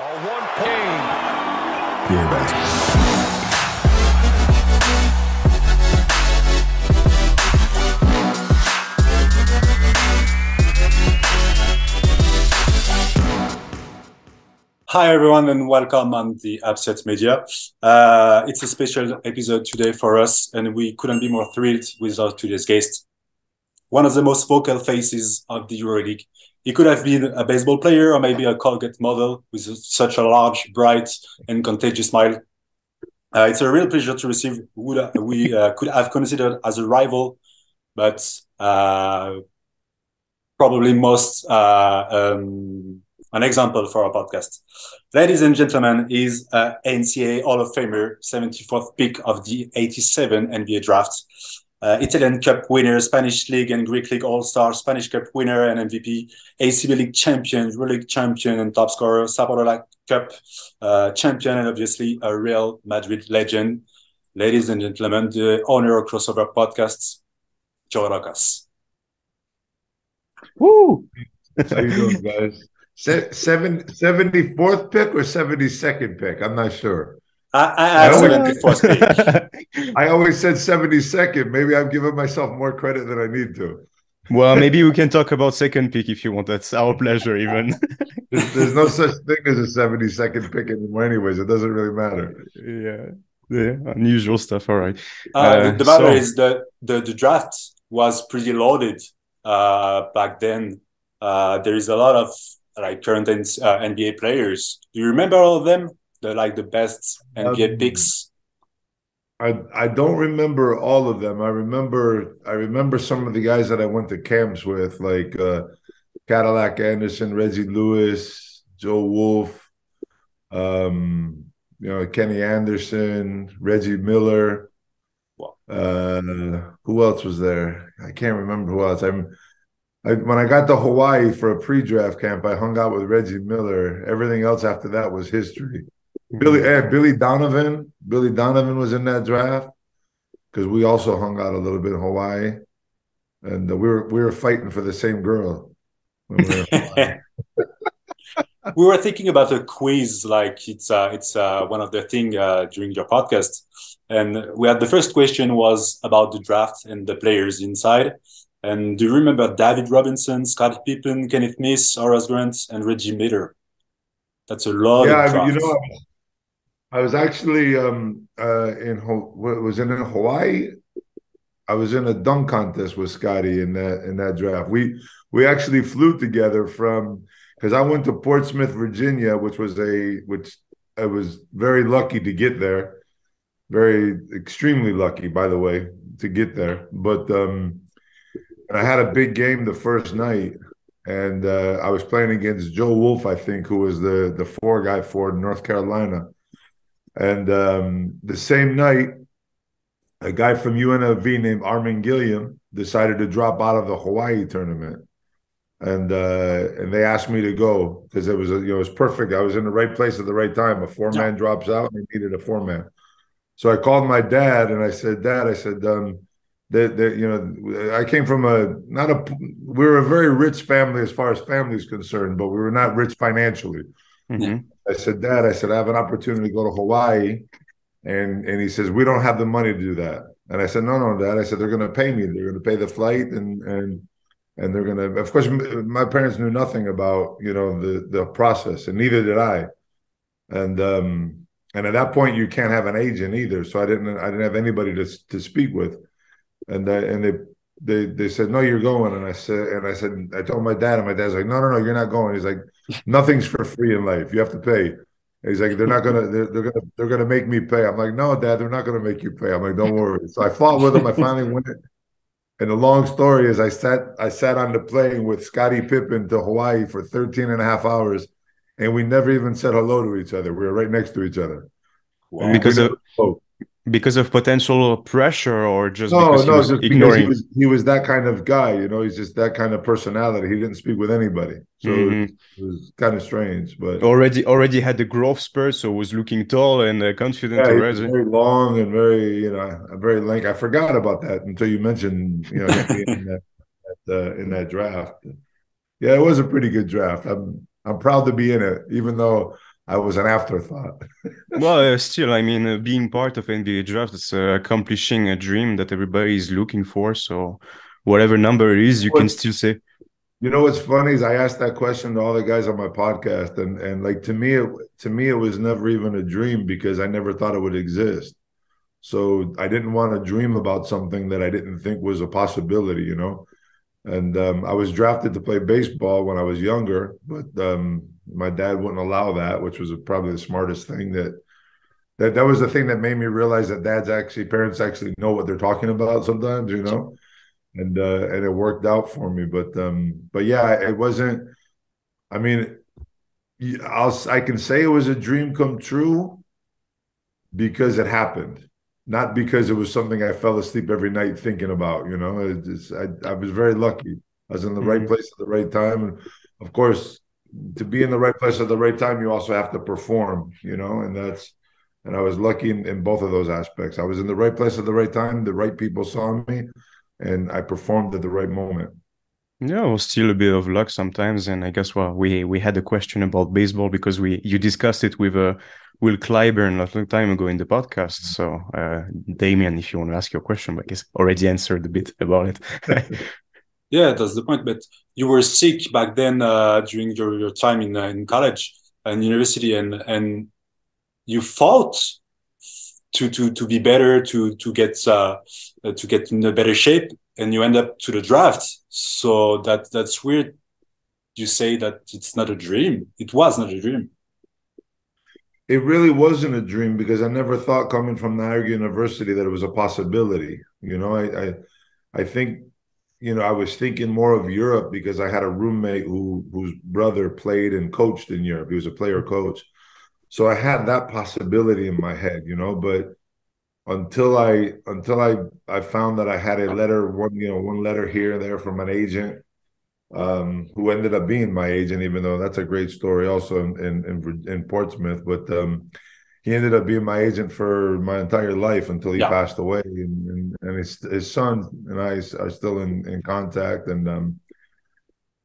One. Hi everyone and welcome on the Upset Media. Uh, it's a special episode today for us and we couldn't be more thrilled with our today's guest. One of the most vocal faces of the EuroLeague. He could have been a baseball player or maybe a Colgate model with such a large, bright and contagious smile. Uh, it's a real pleasure to receive who we uh, could have considered as a rival, but uh, probably most uh, um, an example for our podcast. Ladies and gentlemen, is uh, NCAA Hall of Famer, 74th pick of the 87 NBA draft. Uh, Italian Cup winner, Spanish League and Greek League All-Star, Spanish Cup winner and MVP, ACB League champion, League champion and top scorer, Saporta Cup uh, champion, and obviously a Real Madrid legend. Ladies and gentlemen, the owner of Crossover Podcasts, Joe Arlauckas. Woo! How you doing, guys? Seven, 74th pick or 72nd pick? I'm not sure. I, I, I, always, pick. I always said 72nd. Maybe I'm giving myself more credit than I need to. Well, maybe we can talk about second pick if you want. That's our pleasure, even. there's, there's, no such thing as a 72nd pick anymore, anyways. It doesn't really matter. Yeah. Yeah. Unusual stuff. All right. Uh, uh, the matter so... is that the, the draft was pretty loaded uh, back then. Uh, there is a lot of like current uh, NBA players. Do you remember all of them? The like the best NBA um, picks. I I don't remember all of them. I remember I remember some of the guys that I went to camps with, like uh, Cadillac Anderson, Reggie Lewis, Joe Wolf, um, you know Kenny Anderson, Reggie Miller. Uh, who else was there? I can't remember who else. I'm I, when I got to Hawaii for a pre-draft camp, I hung out with Reggie Miller. Everything else after that was history. Billy eh, Billy Donovan, Billy Donovan was in that draft because we also hung out a little bit in Hawaii, and uh, we were we were fighting for the same girl. we, were, we were thinking about a quiz, like it's uh, it's uh, one of the thing uh, during your podcast, and we had the first question was about the draft and the players inside, and do you remember David Robinson, Scott Pippen, Kenneth Smith, Horace Grant, and Reggie Miller? That's a lot. Yeah, I mean, you know, I was actually um, uh, in was in Hawaii. I was in a dunk contest with Scottie in that in that draft. We we actually flew together from because I went to Portsmouth, Virginia, which was a which I was very lucky to get there. Very extremely lucky, by the way, to get there. But um, I had a big game the first night, and uh, I was playing against Joe Wolf, I think, who was the the four guy for North Carolina. And um, the same night, a guy from UNLV named Armon Gilliam decided to drop out of the Hawaii tournament, and uh, and they asked me to go because it was you know it was perfect. I was in the right place at the right time. A four man yeah. drops out, and they needed a four man. So I called my dad and I said, Dad, I said, um, that, that you know i came from a not a we were a very rich family as far as family is concerned but we were not rich financially mm-hmm. I said dad i said i have an opportunity to go to hawaii. And and he says we don't have the money to do that. And i said no no dad. I said they're going to pay me. They're going to pay the flight and and and they're going to of course my parents knew nothing about you know the the process and neither did i. And um and at that point you can't have an agent either so i didn't i didn't have anybody to to speak with. And they, and they they they said no you're going. And i said and i said i told my dad and my dad's like no no no you're not going. He's like nothing's for free in life. You have to pay. He's like they're not gonna they're, they're gonna they're gonna make me pay. I'm like no dad they're not gonna make you pay. I'm like don't worry. So i fought with him. I finally went and the long story is i sat i sat on the plane with scottie pippen to hawaii for 13 and a half hours and we never even said hello to each other. We were right next to each other. Wow. because of because of potential pressure or just no, because no, he was just ignoring? He was, he was, that kind of guy, you know. He's just that kind of personality. He didn't speak with anybody, so mm-hmm. it, was, it, was, kind of strange. But already, already had the growth spurs, so was looking tall and uh, confident yeah, already. very long and very, you know, very lank. I forgot about that until you mentioned, you know, in that, uh, in that draft. Yeah, it was a pretty good draft. I'm I'm proud to be in it, even though I was an afterthought. well, uh, still, I mean, uh, being part of NBA draft is uh, accomplishing a dream that everybody is looking for. So, whatever number it is, you can still say. You know what's funny is I asked that question to all the guys on my podcast, and and like to me, it, to me, it was never even a dream because I never thought it would exist. So I didn't want to dream about something that I didn't think was a possibility, you know. And um, I was drafted to play baseball when I was younger, but um, my dad wouldn't allow that, which was probably the smartest thing that that that was the thing that made me realize that dads actually parents actually know what they're talking about sometimes, you know. And uh, and it worked out for me, but um, but yeah, it wasn't. I mean, I'll I can say it was a dream come true because it happened not because it was something I fell asleep every night thinking about. You know, just, I, I was very lucky. I was in the mm-hmm. right place at the right time, and of course, to be in the right place at the right time, you also have to perform. You know, and that's and I was lucky in, in both of those aspects. I was in the right place at the right time. The right people saw me, and I performed at the right moment. Yeah, well, still a bit of luck sometimes, and I guess well, we we had a question about baseball because we you discussed it with a Will Clyburn a long time ago in the podcast. So, uh, Damien, if you want to ask your question, I guess already answered a bit about it. yeah, that's the point. But you were sick back then uh, during your, your time in, uh, in college and university, and and you fought to to to be better, to to get uh, to get in a better shape, and you end up to the draft. So that that's weird. You say that it's not a dream. It was not a dream it really wasn't a dream because I never thought coming from Niagara University that it was a possibility. You know, I, I, I think, you know, I was thinking more of Europe because I had a roommate who whose brother played and coached in Europe. He was a player coach, so I had that possibility in my head. You know, but until I until I I found that I had a letter one you know one letter here and there from an agent um, who ended up being my agent, even though that's a great story also in in, in Portsmouth. But um, he ended up being my agent for my entire life until he yeah. passed away, and, and, and, his his son and I are still in in contact, and um,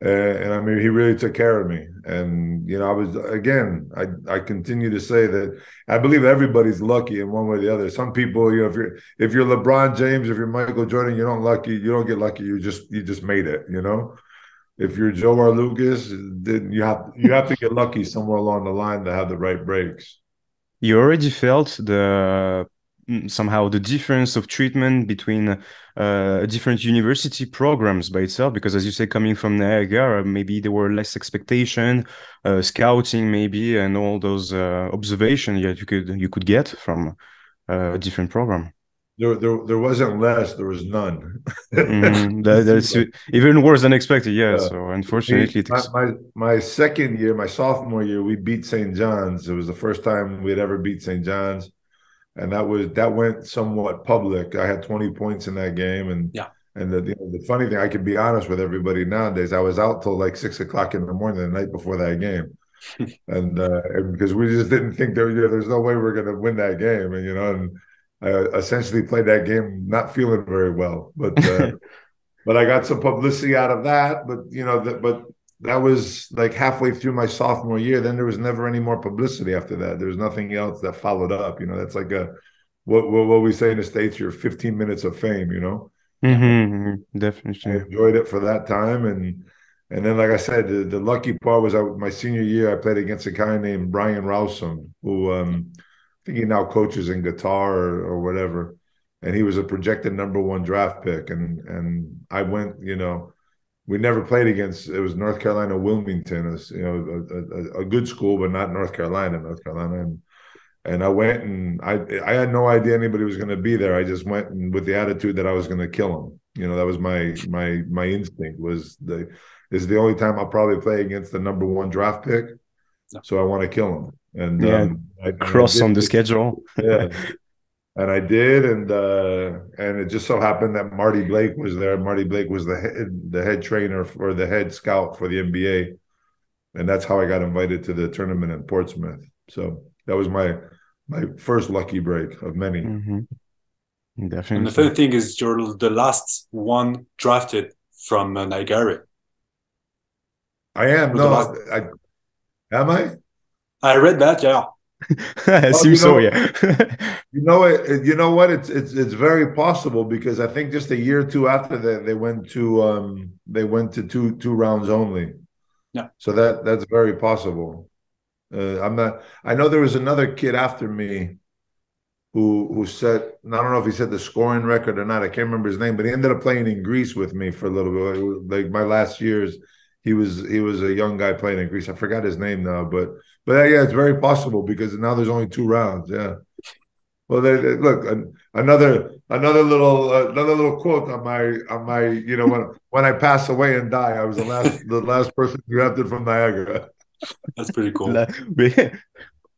and I mean he really took care of me, and you know I was again I I continue to say that I believe everybody's lucky in one way or the other. Some people, you know, if you're if you're LeBron James, if you're Michael Jordan, you don't lucky, you don't get lucky. You just you just made it, you know if you're Joe Arlauckas, then you have you have to get lucky somewhere along the line to have the right breaks. You already felt the mm, somehow the difference of treatment between uh, different university programs by itself? Because as you say coming from niagara maybe there were less expectation uh, scouting maybe and all those uh, observations that you could you could get from uh, a different program there, there, there wasn't less. There was none. mm, that, that's even worse than expected. Yeah. So unfortunately, my, my, my second year, my sophomore year, we beat St. John's. It was the first time we had ever beat St. John's, and that was that went somewhat public. I had twenty points in that game, and yeah. And the, you know, the funny thing, I can be honest with everybody nowadays. I was out till like six o'clock in the morning the night before that game. and, uh, and because we just didn't think there, you know, there's no way we're going to win that game, and you know, and I essentially played that game not feeling very well, but uh, but I got some publicity out of that. But you know, that but that was like halfway through my sophomore year. Then there was never any more publicity after that. There was nothing else that followed up. You know, that's like a what what, what we say in the states. You're 15 minutes of fame. You know, mm-hmm, mm-hmm. definitely. I enjoyed it for that time and. And then, like I said, the, the lucky part was I, my senior year. I played against a guy named Brian Rowsom, who um, think he now coaches in Qatar or, or whatever. And he was a projected number one draft pick. And and I went, you know, we never played against it was North Carolina Wilmington, as you know, a, a, a, good school, but not North Carolina, North Carolina. And and I went and I I had no idea anybody was going to be there. I just went and with the attitude that I was going to kill him. You know, that was my my my instinct was the this is the only time I'll probably play against the number one draft pick. So I want to kill him and yeah, um, I, cross on the schedule. yeah, and I did, and uh, and it just so happened that Marty Blake was there. Marty Blake was the head, the head trainer or the head scout for the NBA, and that's how I got invited to the tournament in Portsmouth. So that was my my first lucky break of many. Mm-hmm. Definitely. And the third thing is you're the last one drafted from uh, Niagara. I am. no, I, am I? I read that. Yeah. I assume you so. know- Yeah. You know it. You know what? It's it's it's very possible because I think just a year or two after that they went to um they went to two two rounds only. Yeah. So that that's very possible. Uh, I'm not. I know there was another kid after me who who set. I don't know if he set the scoring record or not. I can't remember his name, but he ended up playing in Greece with me for a little bit. Like my last years, he was he was a young guy playing in Greece. I forgot his name now, but but yeah, it's very possible because now there's only two rounds. Yeah. Well, they, they- look an, another another little uh, another little quote on my on my you know when when I pass away and die, I was the last the last person drafted from Niagara. That's pretty cool. La- but-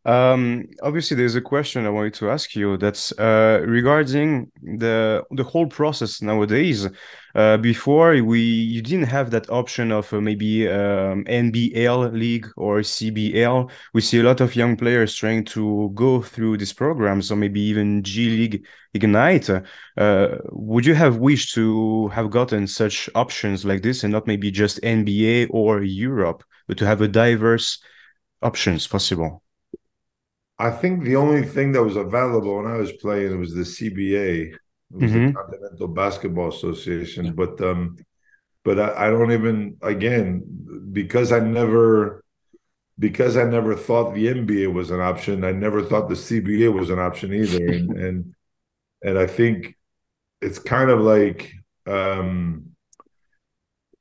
um, obviously, there's a question I wanted to ask you that's uh, regarding the the whole process nowadays. Uh, before we you didn't have that option of uh, maybe um, NBL league or CBL. We see a lot of young players trying to go through these programs, or maybe even G League Ignite. Uh, would you have wished to have gotten such options like this, and not maybe just NBA or Europe, but to have a diverse options possible? I think the only thing that was available when I was playing was the CBA, it was Mhm. the Continental Basketball Association. Yeah. But um, but I, I don't even again because I never because I never thought the NBA was an option. I never thought the CBA was an option either, and and and I think it's kind of like um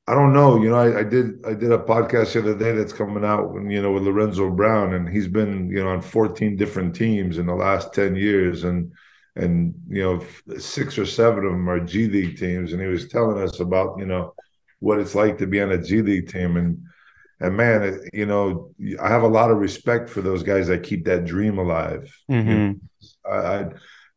I don't know. You know, I, I did I did a podcast the other day that's coming out, you know, with Lorenzo Brown, and he's been you know on 14 different teams in the last 10 years, and and you know six or seven of them are G League teams, and he was telling us about you know what it's like to be on a G League team, and and man, it, you know, I have a lot of respect for those guys that keep that dream alive. Mm-hmm. you know. I, I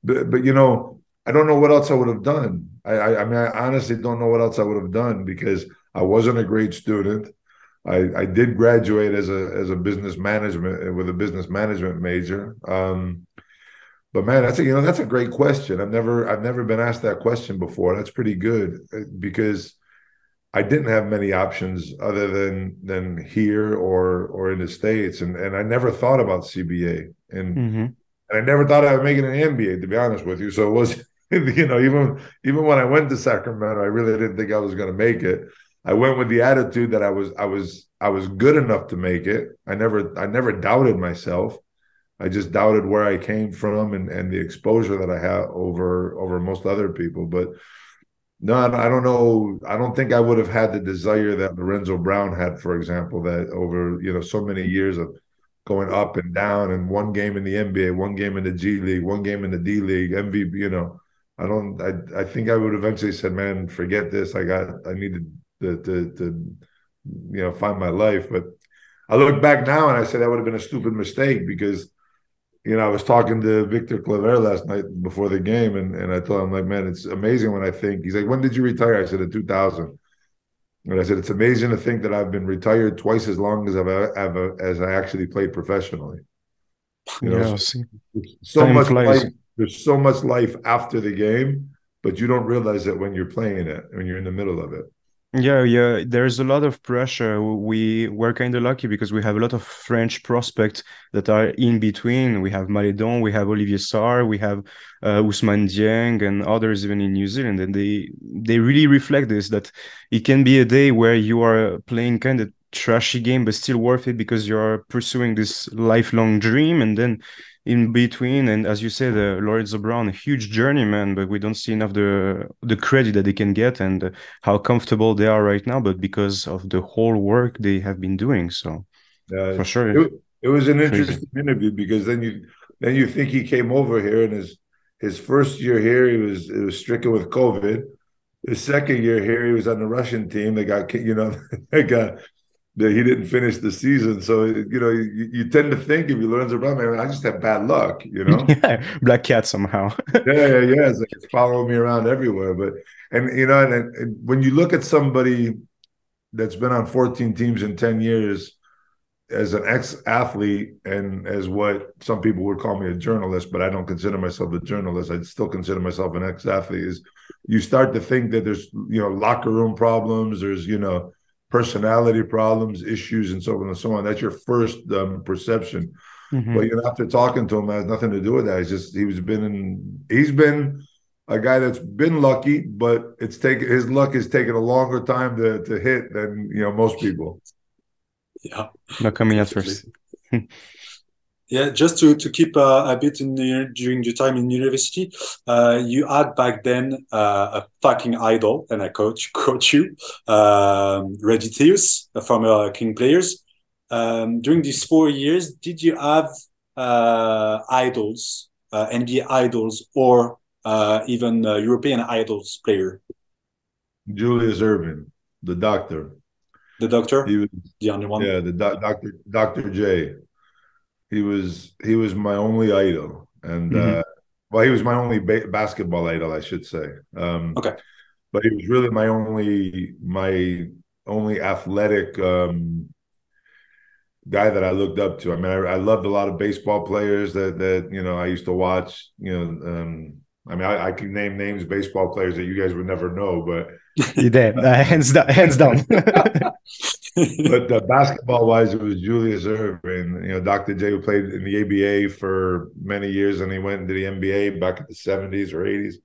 but, but you know, I don't know what else I would have done. I, I I mean, I honestly don't know what else I would have done because I wasn't a great student. I, I did graduate as a as a business management with a business management major. Um, but man, that's a you know that's a great question. I've never I've never been asked that question before. That's pretty good uh, because I didn't have many options other than than here or or in the states, and and I never thought about CBA and Mhm. and I never thought I would make it the NBA, to be honest with you. So it was, you know, even even when I went to Sacramento, I really didn't think I was going to make it. I went with the attitude that I was I was I was good enough to make it. I never I never doubted myself. I just doubted where I came from and and the exposure that I had over over most other people. But no, I don't- know. I don't think I would have had the desire that Lorenzo Brown had, for example, that over you know so many years of going up and down and one game in the NBA, one game in the G League, one game in the D League, MVP, you know. I don't I I think I would eventually said, man, forget this. I got I needed to to, to to you know find my life. But I look back now and I said that would have been a stupid mistake because you know, I was talking to Victor Claver last night before the game, and, and I told him, like, man, it's amazing when I think. He's like, when did you retire? I said, in 2000. And I said, it's amazing to think that I've been retired twice as long as I've ever as I actually played professionally. You know, Yeah, so- see. so Time much flies. life. There's so much life after the game, but you don't realize it when you're playing it, when you're in the middle of it. Yeah, yeah, there's a lot of pressure. We we're kind of lucky because we have a lot of French prospects that are in between. We have Maledon, we have Olivier Sarr, we have uh, Ousmane Dieng, and others even in New Zealand, and they they really reflect this that it can be a day where you are playing kind of trashy game, but still worth it because you're pursuing this lifelong dream, and then in between and as you said uh, Lorenzo Brown a huge journeyman but we don't see enough the the credit that they can get and uh, how comfortable they are right now but because of the whole work they have been doing so Uh, for sure it, it was an Crazy. interesting interview because then you then you think he came over here and his his first year here he was it was stricken with COVID. His second year here he was on the Russian team. They got you know they got that he didn't finish the season. So you know you, you tend to think if you learn Brown, man, I just have bad luck. You know. yeah black cat somehow yeah, yeah, yeah. It's like it's following me around everywhere. But and you know, and, and when you look at somebody that's been on 14 teams in 10 years as an ex-athlete and as what some people would call me a journalist, but I don't consider myself a journalist. I still consider myself an ex-athlete. Is you start to think that there's you know locker room problems. There's you know personality problems, issues, and so on and so on. That's your first um, perception. Mm-hmm. But you know, after talking to him, it has nothing to do with that. It's just he was been in. He's been a guy that's been lucky, but it's taken his luck has taken a longer time to to hit than you know most people. Yeah, not coming at first. Yeah, just to to keep uh, a bit in the, during your time in university, uh, you had back then uh, a fucking idol, and I coach coach you, um, Reggie Theus, a former King players. Um, during these four years, did you have uh, idols, uh, NBA idols, or uh, even European idols player? Julius Erving, the doctor. The doctor. He was the only one. Yeah, the do- doctor, Doctor J. He was he was my only idol, and mm-hmm. uh, well, he was my only ba- basketball idol, I should say. Um, okay. But he was really my only my only athletic um, guy that I looked up to. I mean, I, I, loved a lot of baseball players that that you know I used to watch. You know, um, I mean, I, I can name names baseball players that you guys would never know, but you did uh, hands down, hands down. but uh, basketball wise, it was Julius Erving. You know, Dr. J who played in the ABA for many years, and he went into the NBA back in the seventies or eighties.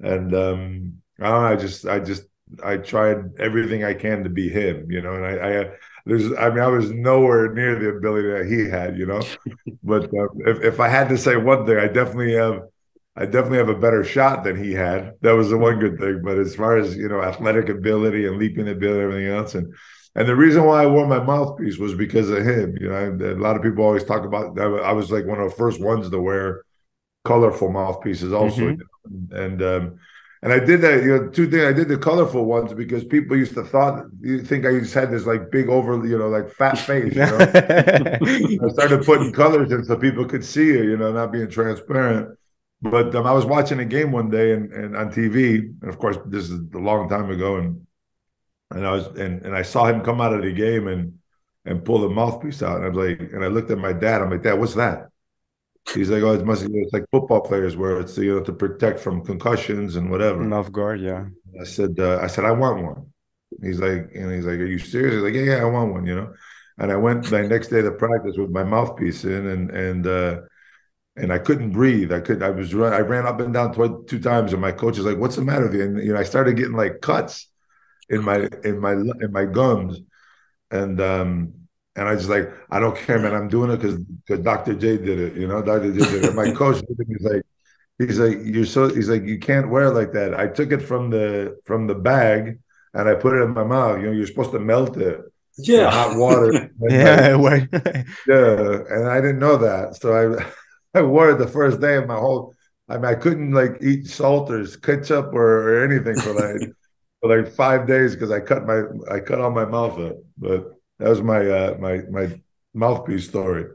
And um, I don't know. I just, I just, I tried everything I can to be him. You know, and I, I there's I mean I was nowhere near the ability that he had, you know. but uh, if if I had to say one thing, I definitely have I definitely have a better shot than he had. That was the one good thing. But as far as you know, athletic ability and leaping ability, and everything else, and and the reason why I wore my mouthpiece was because of him. You know, a lot of people always talk about. I was like one of the first ones to wear colorful mouthpieces, also, mm-hmm. you know? and um, and I did that, you know, two things. I did the colorful ones because people used to thought you think I just had this like big over, you know, like fat face. You know? I started putting colors in so people could see it, you know, not being transparent. But um, I was watching a game one day and, and on TV, and of course this is a long time ago, and and I was and, and I saw him come out of the game and and pull the mouthpiece out, and I was like, and I looked at my dad. I'm like, Dad, what's that? He's like, oh, it must be, it's like football players where it's you know to protect from concussions and whatever. Off guard, yeah. I said, uh, I said, I want one. He's like, and he's like, are you serious? He's like, yeah, yeah, I want one, you know. And I went the next day to practice with my mouthpiece in, and and uh, and I couldn't breathe. I could, I was, I ran up and down tw- two times, and my coach was like, "What's the matter with you?" And you know, I started getting like cuts in my in my in my gums, and um, and I just like, I don't care, man. I'm doing it because because Dr. J did it. You know, Dr. J did it. my coach he's like, he's like, you're so he's like, you can't wear it like that. I took it from the from the bag and I put it in my mouth. You know, you're supposed to melt it. Yeah. hot water. yeah, like, yeah. And I didn't know that. So I I wore it the first day of my whole I mean I couldn't like eat salt or ketchup or, or anything for like for like five days because I cut my I cut all my mouth up. But that was my uh, my my mouthpiece story.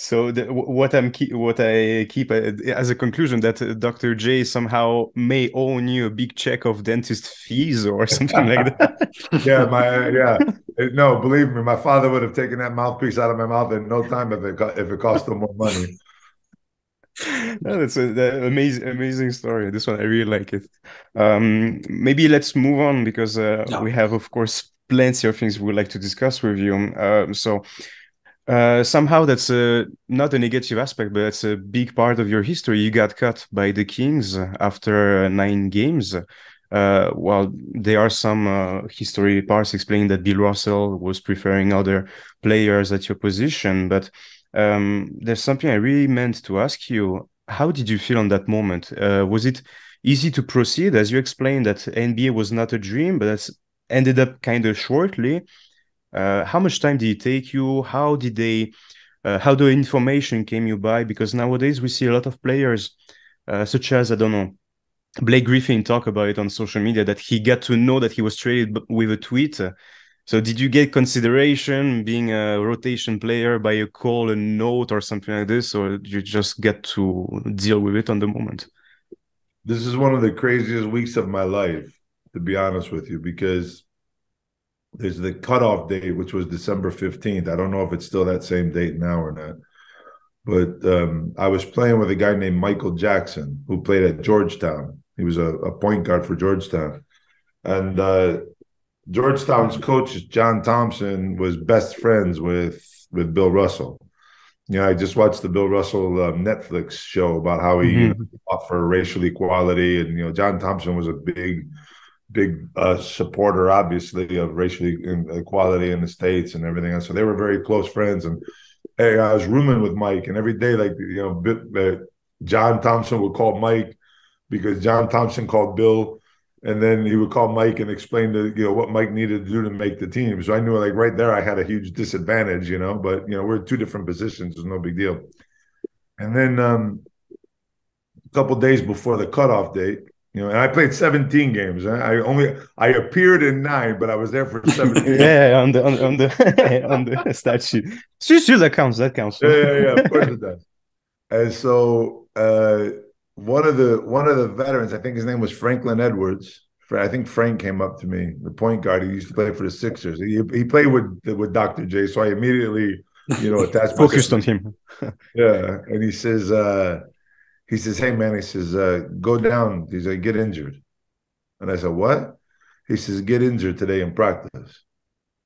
So the, what I'm keep, what I keep uh, as a conclusion that uh, Dr. J somehow may own you a big check of dentist fees or something like that. yeah, my yeah. No, believe me, my father would have taken that mouthpiece out of my mouth in no time if it if it cost him more money. No, that's an amazing, amazing story. This one I really like it. Um, maybe let's move on because uh, yeah. we have, of course, plenty of things we would like to discuss with you. Um, so uh, somehow that's a, not a negative aspect, but it's a big part of your history. You got cut by the Kings after nine games. Uh, well, there are some uh, history parts explaining that Bill Russell was preferring other players at your position, but um, there's something I really meant to ask you. How did you feel on that moment? Uh, was it easy to proceed, as you explained that NBA was not a dream, but that's ended up kind of shortly. Uh, how much time did it take you? How did they? Uh, how the information came you by? Because nowadays we see a lot of players, uh, such as I don't know, Blake Griffin talk about it on social media that he got to know that he was traded with a tweet. So did you get consideration being a rotation player by a call, a note, or something like this, or you just get to deal with it on the moment? This is one of the craziest weeks of my life to be honest with you, because there's the cutoff date, which was December 15th. I don't know if it's still that same date now or not. But um, I was playing with a guy named Michael Jackson, who played at Georgetown. He was a, a point guard for Georgetown. And uh, Georgetown's coach John Thompson was best friends with with Bill Russell. You know, I just watched the Bill Russell uh, Netflix show about how he mm-hmm. fought for racial equality, and you know, John Thompson was a big, big uh, supporter, obviously, of racial equality in the states and everything else. So they were very close friends. And hey, I was rooming with Mike, and every day, like you know, uh, John Thompson would call Mike because John Thompson called Bill and then he would call Mike and explain to you know what Mike needed to do to make the team. So I knew like right there I had a huge disadvantage, you know. But you know we're two different positions, it's no big deal. And then um, a couple days before the cutoff date, you know, and I played 17 games. I only I appeared in nine, but I was there for 17. yeah, on the on, on the on the stat sheet. Sure, sure, that counts. That counts. yeah, yeah, yeah. Of course it does. And so. uh one of the one of the veterans, I think his name was Franklin Edwards. I think Frank came up to me, the point guard. He used to play for the Sixers. He, he played with with Dr. J, so I immediately, you know, attached focused on him. yeah, and he says, uh, he says, "Hey man," he says, uh, "Go down." He's like, "Get injured," and I said, "What?" He says, "Get injured today in practice."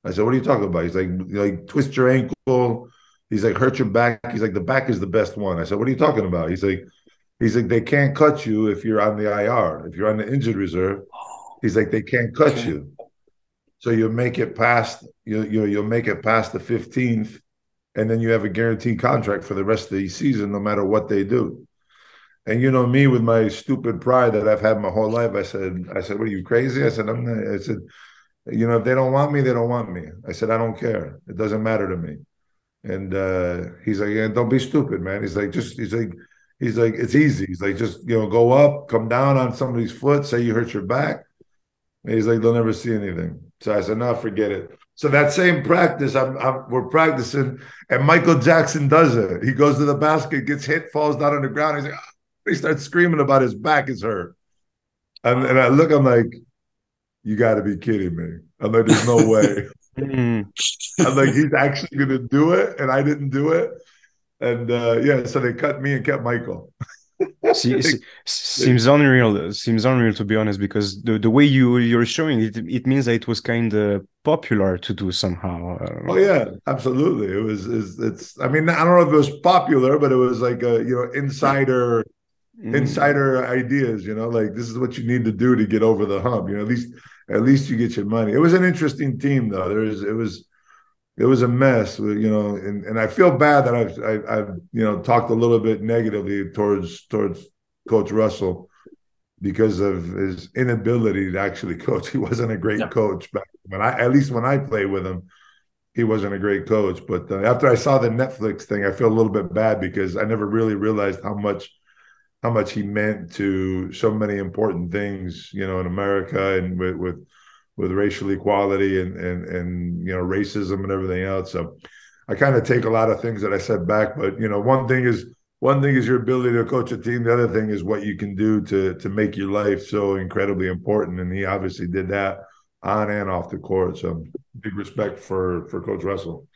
I said, "What are you talking about?" He's like, "Like twist your ankle." He's like, "Hurt your back." He's like, "The back is the best one." I said, "What are you talking about?" He's like He's like, they can't cut you if you're on the IR. If you're on the injured reserve, he's like, they can't cut okay. you. So you'll make it past you you you'll make it past the 15th, and then you have a guaranteed contract for the rest of the season, no matter what they do. And you know me with my stupid pride that I've had my whole life. I said, I said, what are you crazy? I said, I'm not, I said, you know, if they don't want me, they don't want me. I said, I don't care. It doesn't matter to me. And uh, he's like, yeah, don't be stupid, man. He's like, just he's like, He's like, it's easy. He's like, just you know, go up, come down on somebody's foot, say you hurt your back. And he's like, they'll never see anything. So I said, no, forget it. So that same practice, I'm, I'm, we're practicing, and Michael Jackson does it. He goes to the basket, gets hit, falls down on the ground. He's like, oh. he starts screaming about his back is hurt. And, and I look, I'm like, you got to be kidding me. I'm like, there's no way. Hmm. I'm like, he's actually going to do it, and I didn't do it and uh, yeah, so they cut me and kept Michael. See, seems unreal. Seems unreal to be honest, because the, the way you you're showing it, it means that it was kind of popular to do somehow. Oh yeah, absolutely. It was. It's, it's. I mean, I don't know if it was popular, but it was like a you know insider mm. insider ideas. You know, like this is what you need to do to get over the hump. You know, at least at least you get your money. It was an interesting team though. There is. It was it was a mess, you know, and, and I feel bad that I've, I, have you know talked a little bit negatively towards towards Coach Russell because of his inability to actually coach. He wasn't a great coach back when I at least when I played with him, he wasn't a great coach. But uh, after I saw the Netflix thing, I feel a little bit bad because I never really realized how much how much he meant to so many important things, you know, in America and with, with with racial equality and and and you know racism and everything else. So I kind of take a lot of things that I said back, but you know, one thing is one thing is your ability to coach a team. The other thing is what you can do to to make your life so incredibly important. And he obviously did that on and off the court. So big respect for for Coach Russell.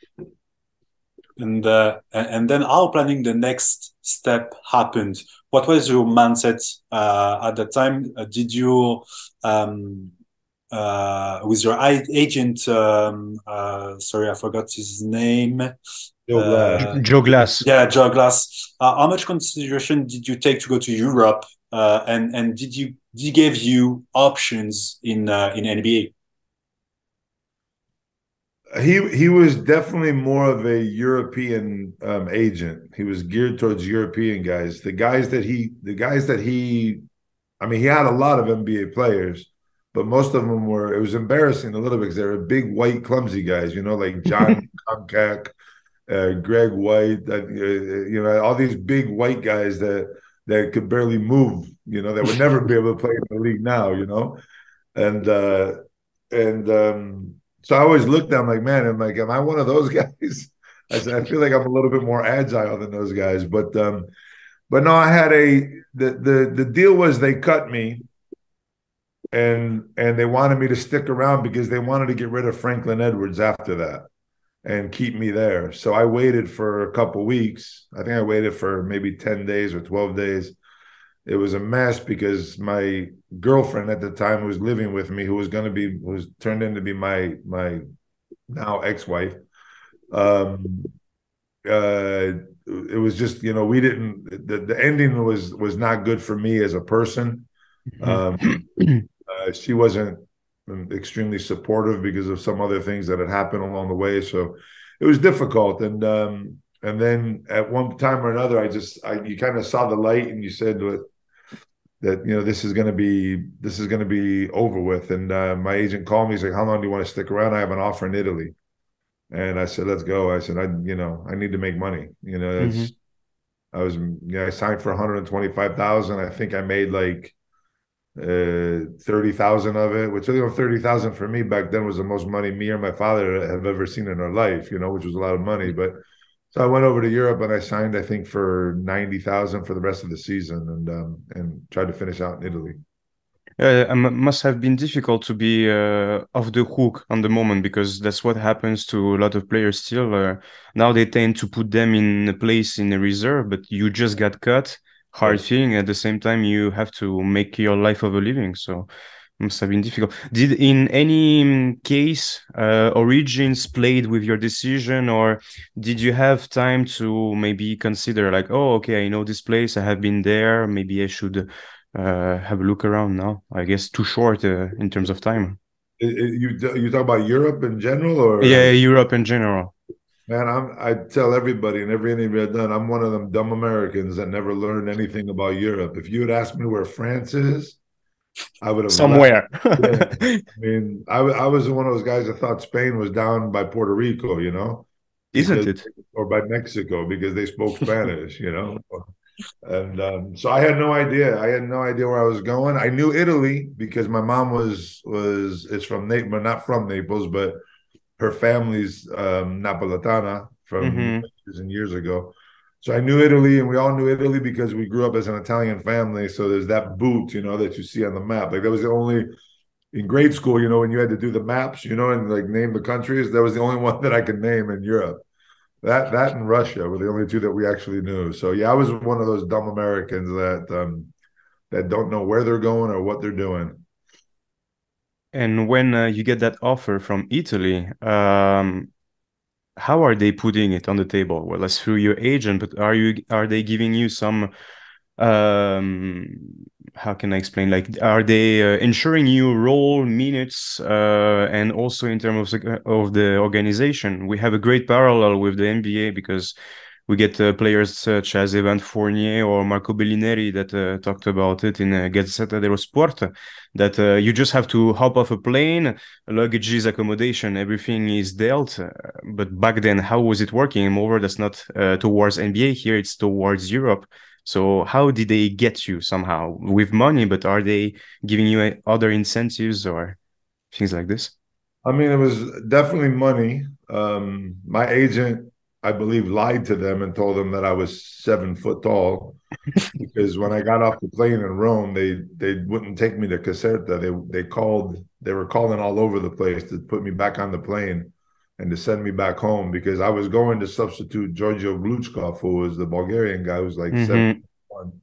And uh, and then how planning the next step happened. What was your mindset uh, at the time? Uh, did you um, uh, with your agent. Um, uh, sorry, I forgot his name. Joe Glass. Uh, Joe Glass. Yeah, Joe Glass. Uh, how much consideration did you take to go to Europe? Uh, and and did you did he give you options in uh, in NBA? He he was definitely more of a European um, agent. He was geared towards European guys. The guys that he the guys that he, I mean, he had a lot of NBA players but most of them were. It was embarrassing a little bit because they were big, white, clumsy guys. You know, like John Comcack, uh, Greg White. That uh, you know, all these big white guys that that could barely move. You know, that would never be able to play in the league now. You know, and uh, and um, so I always looked at them like, man, I'm like, am I one of those guys? I said, I feel like I'm a little bit more agile than those guys, but um, but no, I had a the the the deal was they cut me and and they wanted me to stick around because they wanted to get rid of Franklin Edwards after that and keep me there. So I waited for a couple weeks. I think I waited for maybe 10 days or 12 days. it was a mess because my girlfriend at the time who was living with me, who was going to be was turned into be my my now ex-wife. Um, uh, it was just you know we didn't the, the ending was was not good for me as a person. Mm-hmm. Um, uh, she wasn't extremely supportive because of some other things that had happened along the way, so it was difficult and. Um, and then at one time or another, I just I, you kind of saw the light, and you said, that that you know this is going to be this is going to be over with. And uh, my agent called me. He's like, "How long do you want to stick around?" I have an offer in Italy, and I said, "Let's go." I said, "I you know I need to make money. You know, mm-hmm. I was yeah I signed for one hundred and twenty five thousand. I think I made like uh, thirty thousand of it, which you know thirty thousand for me back then was the most money me or my father have ever seen in our life. You know, which was a lot of money, but so I went over to Europe and I signed, I think, for ninety thousand for the rest of the season, and um, and tried to finish out in Italy. Uh, it must have been difficult to be uh, off the hook on the moment because that's what happens to a lot of players still. Uh, now they tend to put them in a place in a reserve, but you just got cut, hard feeling. At the same time, you have to make your life of a living. So must have been difficult. Did in any mm, case uh, origins played with your decision, or did you have time to maybe consider like, oh, okay, I know this place, I have been there, maybe I should uh, have a look around now? I guess too short uh, in terms of time. You you talk about Europe in general, or yeah, Europe in general. Man, I'm, I tell everybody in every interview I've done, I'm one of them dumb Americans that never learned anything about Europe. If you had asked me where France is, I would have somewhere. yeah. I mean, I, I was one of those guys that thought Spain was down by Puerto Rico, you know, isn't because, it, or by Mexico because they spoke Spanish, you know. And um, so I had no idea. I had no idea where I was going. I knew Italy because my mom was was is from Naples, not from Naples, but her family's um, Napoletana from mm-hmm. years and years ago. So I knew Italy, and we all knew Italy because we grew up as an Italian family. So there's that boot, you know, that you see on the map. Like that was the only in grade school, you know, when you had to do the maps, you know, and like name the countries. That was the only one that I could name in Europe. That that and Russia were the only two that we actually knew. So yeah, I was one of those dumb Americans that um, that don't know where they're going or what they're doing. And when uh, you get that offer from Italy, um, how are they putting it on the table? Well, that's through your agent, but are you are they giving you some um how can i explain like are they uh, ensuring you role minutes uh, and also in terms of, of the organization we have a great parallel with the nba because we get uh, players such as Evan Fournier or Marco Belinelli that uh, talked about it in uh, Gazzetta dello Sport. That uh, you just have to hop off a plane, luggage is accommodation, everything is dealt. Uh, but back then, how was it working? Moreover, that's not uh, towards NBA here; it's towards Europe. So how did they get you somehow with money? But are they giving you uh, other incentives or things like this? I mean, it was definitely money. Um, my agent I believe, lied to them and told them that I was seven foot tall. because when I got off the plane in Rome, they they wouldn't take me to Caserta. They they called they were calling all over the place to put me back on the plane and to send me back home because I was going to substitute Giorgio Glouchkov, who was the Bulgarian guy who was like mm-hmm. seven one.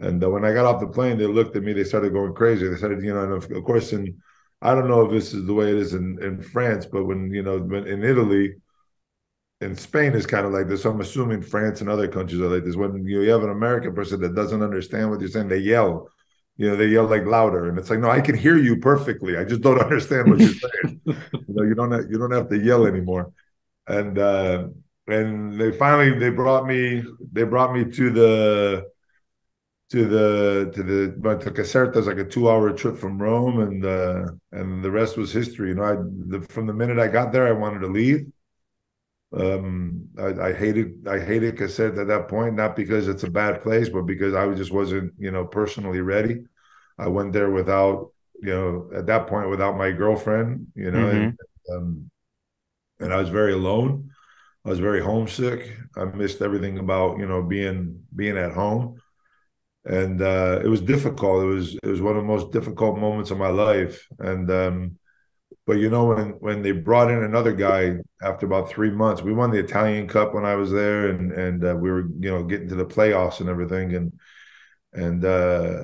And uh, when I got off the plane, they looked at me. They started going crazy. They started, you know, and of, of course, in I don't know if this is the way it is in, in France, but when you know, in Italy, and Spain is kind of like this. I'm assuming France and other countries are like this. When you have an American person that doesn't understand what you're saying, they yell. You know, they yell like louder, and it's like, no, I can hear you perfectly. I just don't understand what you're saying. you know, you don't have, you don't have to yell anymore. And uh, and they finally they brought me they brought me to the to the to the but to Caserta is like a two hour trip from Rome, and uh, and the rest was history. You know, I the, from the minute I got there, I wanted to leave um, I, I, hated I hated Caserta at that point, not because it's a bad place, but because I just wasn't, you know, personally ready. I went there without, you know, at that point without my girlfriend, you know, mm-hmm. and, um, and I was very alone. I was very homesick. I missed everything about, you know, being being at home. And uh, it was difficult. It was it was one of the most difficult moments of my life. And um, but you know, when when they brought in another guy after about three months, we won the Italian Cup when I was there, and and uh, we were you know getting to the playoffs and everything. And and uh,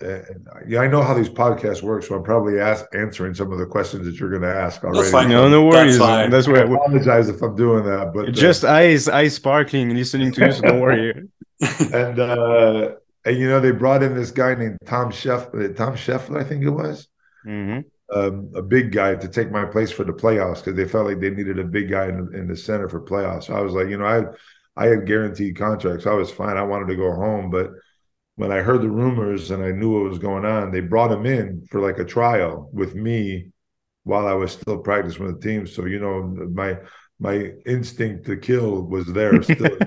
and, yeah, I know how these podcasts work, so I'm probably ask, answering some of the questions that you're going to ask already. That's fine. No, no worries. That's fine. That's I apologize if I'm doing that, but uh, just eyes eyes sparkling listening to you. So don't worry. and uh, and you know they brought in this guy named Tom Sheff, Tom Scheffler, I think it was. hmm um, a big guy to take my place for the playoffs because they felt like they needed a big guy in, in the center for playoffs. So I was like, you know, I I had guaranteed contracts. I was fine. I wanted to go home, but when I heard the rumors and I knew what was going on, they brought him in for like a trial with me while I was still practicing with the team. So you know, my my instinct to kill was there still.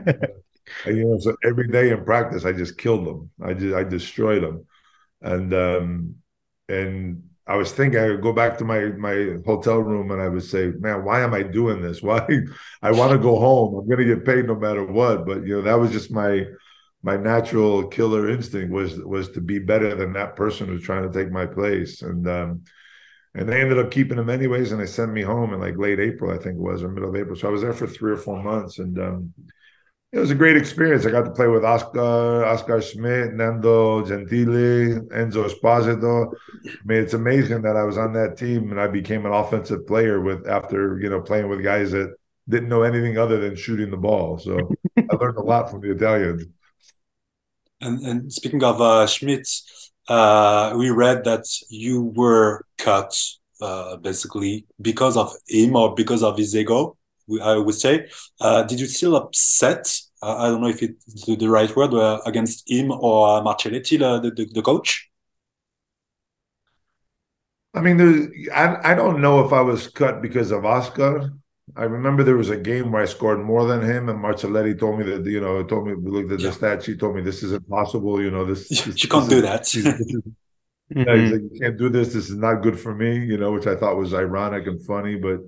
and, you know, so every day in practice, I just killed them. I just I destroyed them, and um and I was thinking I would go back to my my hotel room and I would say, "Man, why am I doing this? Why I want to go home. I'm to get paid no matter what." But you know, that was just my my natural killer instinct was was to be better than that person who's trying to take my place. And um, and they ended up keeping him anyways, and they sent me home in like late April, I think it was, or middle of April. So I was there for three or four months, and um, it was a great experience. I got to play with Oscar, Oscar Schmidt, Nando Gentile, Enzo Esposito. I mean, it's amazing that I was on that team and I became an offensive player with after you know playing with guys that didn't know anything other than shooting the ball. So I learned a lot from the Italians. And, and speaking of uh, Schmidt, uh, we read that you were cut uh, basically because of him or because of his ego. I would say. Uh, did you still upset? Uh, I don't know if it's the right word uh, against him or Marcelletti, the, the, the coach. I mean, there, I I don't know if I was cut because of Oscar. I remember there was a game where I scored more than him, and Marcelletti told me that you know told me we looked at the Yeah. stat sheet, told me this is impossible. You know this. this you can't this do is- that. this is- this Mm-hmm. yeah, he's like, you can't do this. This is not good for me, you know, which I thought was ironic and funny. But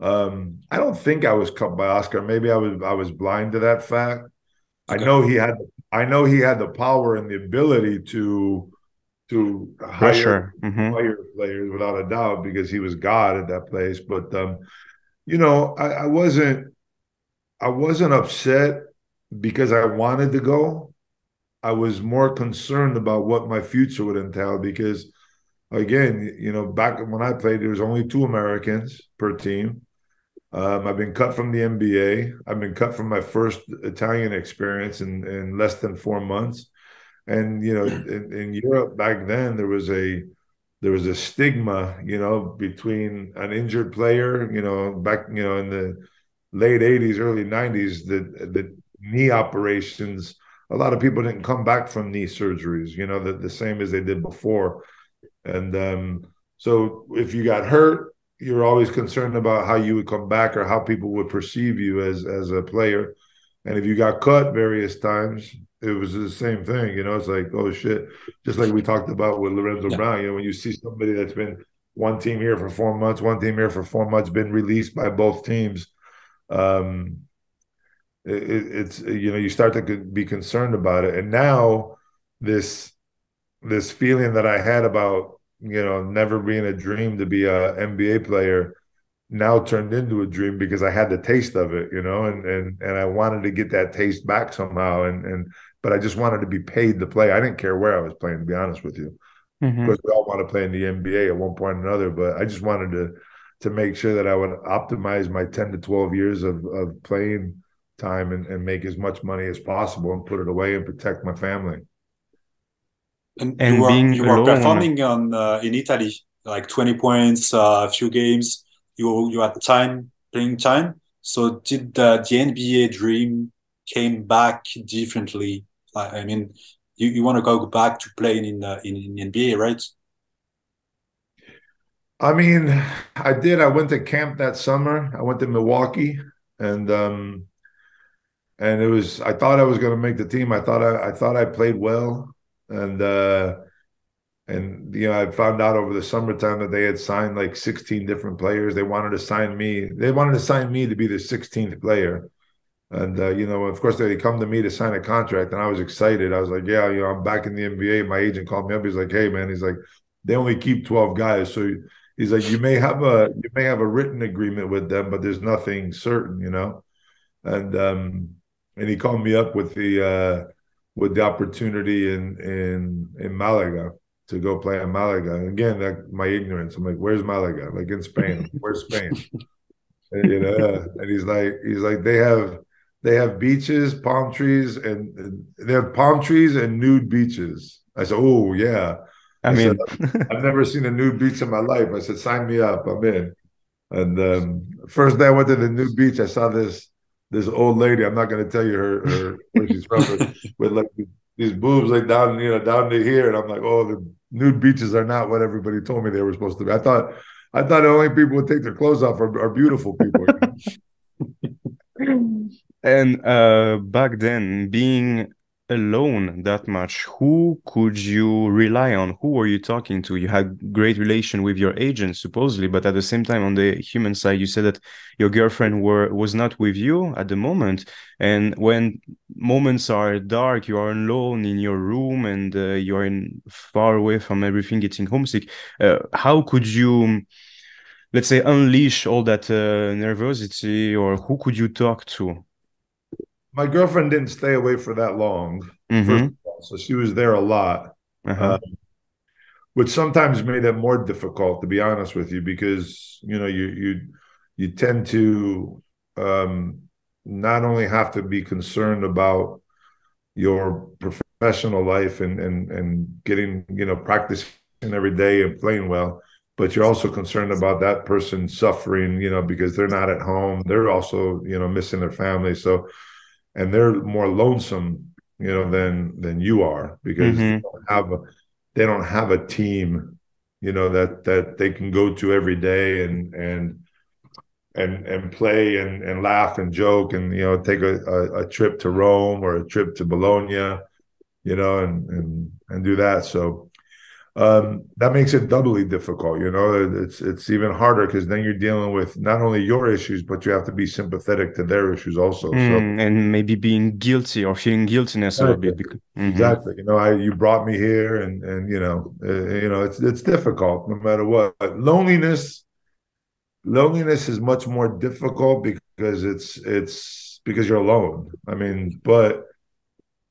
um, I don't think I was cut by Oscar. Maybe I was I was blind to that fact. I know he had I know he had the power and the ability to to hire hmm fire players without a doubt because he was God at that place. But um, you know, I, I wasn't I wasn't upset because I wanted to go. I was more concerned about what my future would entail because again, you know, back when I played, there was only two Americans per team. Um, I've been cut from the NBA. I've been cut from my first Italian experience in, in less than four months. And you know, in, in Europe back then, there was a there was a stigma, you know, between an injured player, you know, back you know in the late '80s, early '90s, that the knee operations. A lot of people didn't come back from knee surgeries, you know, the, the same as they did before. And um, so if you got hurt, you're always concerned about how you would come back or how people would perceive you as as a player. And if you got cut various times, it was the same thing. You know, it's like, oh shit. Just like we talked about with Lorenzo Yeah. Brown. You know, when you see somebody that's been one team here for four months, one team here for four months, been released by both teams. Um, it, it- it's you know you start to be concerned about it, and now this this feeling that I had about you know never being a dream to be a NBA player now turned into a dream because I had the taste of it, you know, and and and I wanted to get that taste back somehow, and and but I just wanted to be paid to play. I didn't care where I was playing, to be honest with you hmm because we all want to play in the NBA at one point or another. But I just wanted to to make sure that I would optimize my ten to twelve years of of playing time and, and make as much money as possible and put it away and protect my family. And, And you were being you were alone. performing on uh, in Italy, like twenty points, uh, a few games. You you had time playing time. So did the, the NBA dream came back differently? I, I mean, you, you want to go back to playing in the in, in NBA, right? I mean, I did. I went to camp that summer. I went to Milwaukee, and um, and it was. I thought I was going to make the team. I thought I, I thought I played well, and uh, and you know, I found out over the summertime that they had signed like 16 different players. They wanted to sign me. They wanted to sign me to be the 16th player. And uh, you know, of course, they come to me to sign a contract, and I was excited. I was like, "Yeah, you know, I'm back in the NBA." My agent called me up. He's like, "Hey, man," he's like, "They only keep 12 guys, so he's like, you may have a you may have a written agreement with them, but there's nothing certain, you know." And um, and he called me up with the uh, with the opportunity in in in Malaga to go play in Malaga. Again, that my ignorance. I'm like, where's Malaga? Like in Spain. Where's Spain? and, you know, and he's like, he's like, they have they have beaches, palm trees, and, and they have palm trees and nude beaches. I said, oh yeah. I, I mean, said, I've never seen a nude beach in my life. I said, sign me up. I'm in. And um, first day I went to the nude beach, I saw this this old lady. I'm not going to tell you her, her where she's from, but with like these boobs like down, you know, down to here, and I'm like, oh, the nude beaches are not what everybody told me they were supposed to be. I thought, I thought the only people would take their clothes off are, are beautiful people. and uh, back then, being alone that much who could you rely on? Who were you talking to? You had great relation with your agent supposedly but at the same time on the human side you said that your girlfriend were was not with you at the moment. And when moments are dark you are alone in your room and uh, you're in far away from everything getting homesick. Uh, how could you let's say unleash all that uh, nervosity or who could you talk to my girlfriend didn't stay away for that long. Mm-hmm. All, so she was there a lot, uh-huh. um, which sometimes made it more difficult, to be honest with you, because you know you you you tend to um, not only have to be concerned about your professional life and and and getting you know practicing every day and playing well but you're also concerned about that person suffering you know because they're not at home they're also you know missing their family so and they're more lonesome, you know, than than you are because mm-hmm. they don't have a, they don't have a team, you know, that that they can go to every day and and and and play and and laugh and joke and you know take a, a, a trip to Rome or a trip to Bologna, you know, and and and do that. So um, that makes it doubly difficult. You know, it's it's even harder because then you're dealing with not only your issues, but you have to be sympathetic to their issues also. Mm, so, and maybe being guilty or feeling guiltiness exactly. a little bit. Mm-hmm. Exactly. You know, I you brought me here, and and you know, uh, you know, it's it's difficult no matter what. But loneliness, loneliness is much more difficult because it's it's because you're alone. I mean, but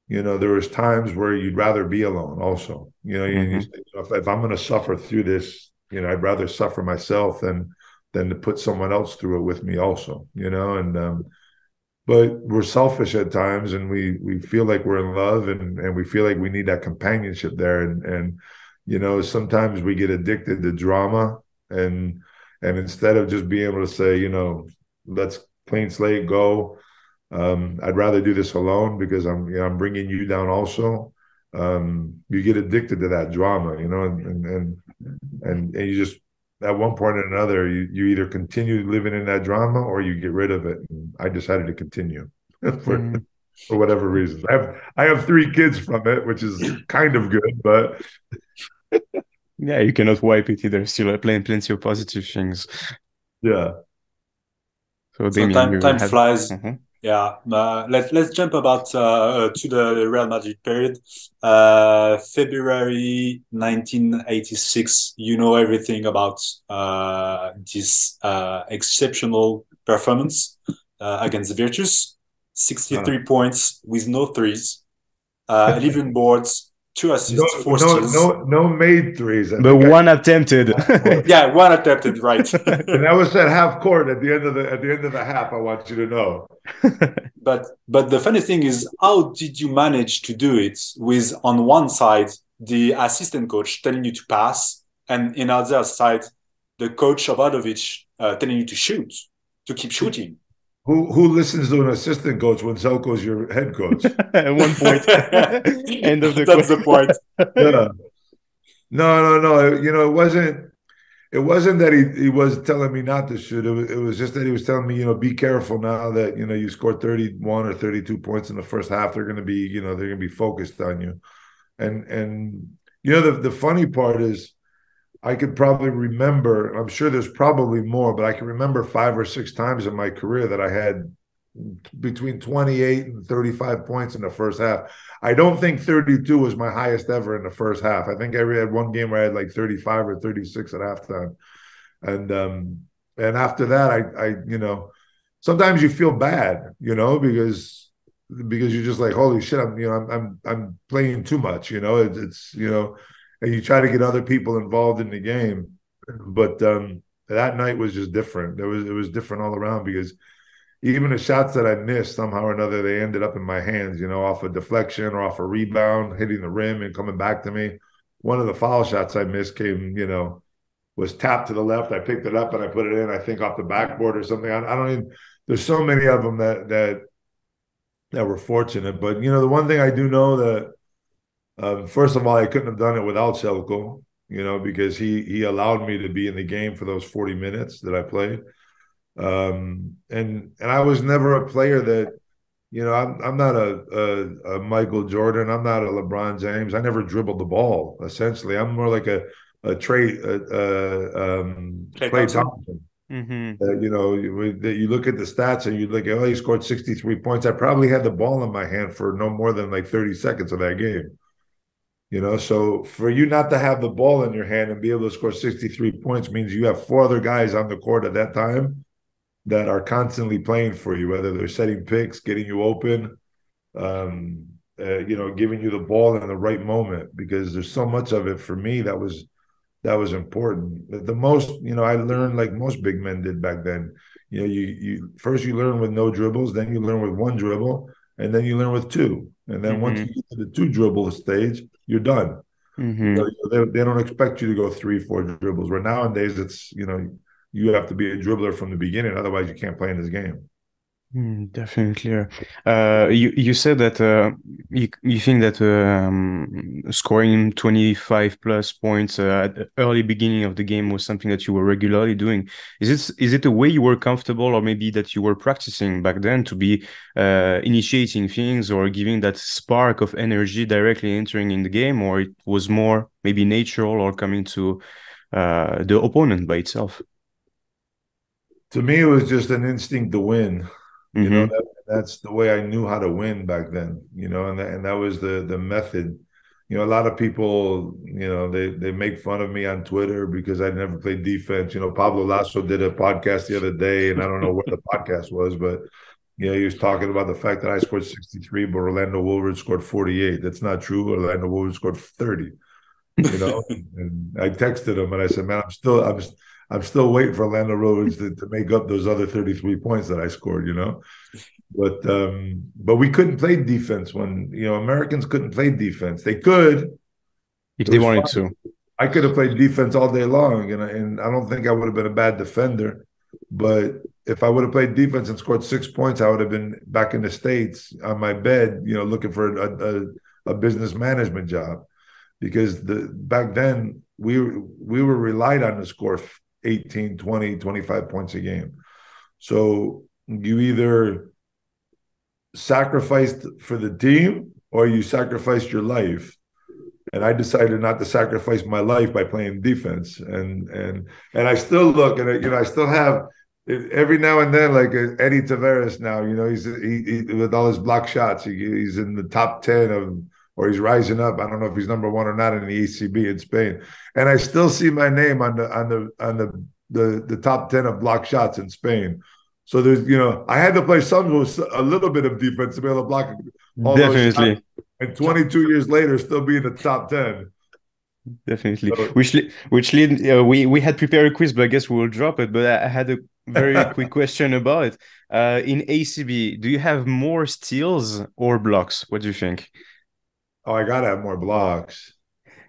you know there was times where you'd rather be alone also you know, mm-hmm. you, you know if, if, i'm going to suffer through this you know i'd rather suffer myself than than to put someone else through it with me also you know and um but we're selfish at times and we we feel like we're in love and and we feel like we need that companionship there and and you know sometimes we get addicted to drama and and instead of just being able to say you know let's clean slate go um, I'd rather do this alone because I'm you know, I'm bringing you down also. Um, you get addicted to that drama, you know, and and and, and, and you just at one point or another you, you either continue living in that drama or you get rid of it. And I decided to continue for mm. for whatever reasons. I have I have three kids from it, which is kind of good, but yeah, you cannot wipe it either. Still playing plenty of positive things. Yeah. So, so time, time have... flies. Mm-hmm. Yeah, uh, let's let's jump about uh, uh, to the Real Madrid period. Uh, February 1986. You know everything about uh, this uh, exceptional performance against the Virtus. 63 points with no threes, 11 boards, two assists, no, four no, steals. No, no made threes. I but one I, attempted. yeah, one attempted, right. and that was at half court at the end of the at the end of the half. I want you to know. but but the funny thing is, how did you manage to do it with on one side the assistant coach telling you to pass, and in other side the coach Obradovic uh, telling you to shoot, to keep shooting. Who who listens to an assistant coach when Zeljko's your head coach? At one point, end of the. That's the point. yeah. No, no, no. You know, it wasn't. It wasn't that he, he was telling me not to shoot. It was, it was just that he was telling me, you know, be careful now that you know you scored thirty one or thirty two points in the first half. They're going to be, you know, they're going to be focused on you, and and you know the the funny part is I could probably remember, I'm sure there's probably more, but I can remember five or six times in my career that I had between 28 and 35 points in the first half. I don't think 32 was my highest ever in the first half. I think I had one game where I had like 35 or 36 at halftime. And um and after that I I you know sometimes you feel bad, you know, because because you're just like, holy shit, I'm you know I'm I'm I'm playing too much. You know, it, it's you know, and you try to get other people involved in the game, but um, that night was just different. There was it was different all around because even the shots that I missed somehow or another they ended up in my hands. You know, off a deflection or off a rebound, hitting the rim and coming back to me. One of the foul shots I missed came, you know, was tapped to the left. I picked it up and I put it in. I think off the backboard or something. I, I don't even. There's so many of them that that that were fortunate. But you know, the one thing I do know that um, first of all, I couldn't have done it without Zeljko. You know, because he he allowed me to be in the game for those 40 minutes that I played. Um, and and I was never a player that, you know, I'm I'm not a, a, a Michael Jordan. I'm not a LeBron James. I never dribbled the ball. Essentially, I'm more like a a Trey, uh, uh, um, Klay Thompson. Mm-hmm. Uh, you know, you, you look at the stats and you look at, oh, he scored 63 points. I probably had the ball in my hand for no more than like 30 seconds of that game. You know, so for you not to have the ball in your hand and be able to score 63 points means you have four other guys on the court at that time that are constantly playing for you, whether they're setting picks, getting you open, um, uh, you know, giving you the ball in the right moment. Because there's so much of it for me that was that was important. The most, you know, I learned like most big men did back then. You know, you you first you learn with no dribbles, then you learn with one dribble, and then you learn with two. And then mm-hmm. once you get to the two dribble stage, you're done. Mm-hmm. So, they, they don't expect you to go three, four dribbles. Where nowadays it's you know you have to be a dribbler from the beginning, otherwise you can't play in this game. Mm, definitely. Uh, you you said that uh, you you think that um, scoring twenty five plus points uh, at the early beginning of the game was something that you were regularly doing. Is it is it a way you were comfortable, or maybe that you were practicing back then to be uh, initiating things or giving that spark of energy directly entering in the game, or it was more maybe natural or coming to uh, the opponent by itself? To me, it was just an instinct to win Mm-hmm. You know, mm-hmm. that, that's the way I knew how to win back then. You know, and that, and that was the the method. You know, a lot of people, you know, they they make fun of me on Twitter because I never played defense. You know, Pablo Laso did a podcast the other day, and I don't know what the podcast was, but you know, he was talking about the fact that I scored 63, but Orlando Woolridge scored 48. That's not true. Orlando Woolridge scored 30. You know, and I texted him and I said, "Man, I'm still, I'm." I'm still waiting for Orlando Roads to, to make up those other 33 points that I scored, you know. But um, but we couldn't play defense when you know Americans couldn't play defense. They could if they wanted fun. to. I could have played defense all day long, and and I don't think I would have been a bad defender. But if I would have played defense and scored six points, I would have been back in the states on my bed, you know, looking for a, a, a business management job, because the back then we we were relied on to score 18, 20, 25 points a game. So you either sacrificed for the team or you sacrificed your life. And I decided not to sacrifice my life by playing defense. And and and I still look and you know I still have every now and then like Edy Tavares now you know he's he, he, with all his block shots he, he's in the top ten of or he's rising up. I don't know if he's number one or not in the ACB in Spain. And I still see my name on the on the on the the, the top ten of block shots in Spain. So there's you know I had to play some a little bit of defense to be able to block all Definitely. and 22 years later, still be in the top ten. Definitely. So, which which lead uh, we we had prepared a quiz, but I guess we will drop it. But I had a very quick question about it. Uh, in ACB, do you have more steals or blocks? What do you think? Oh, I gotta have more blocks.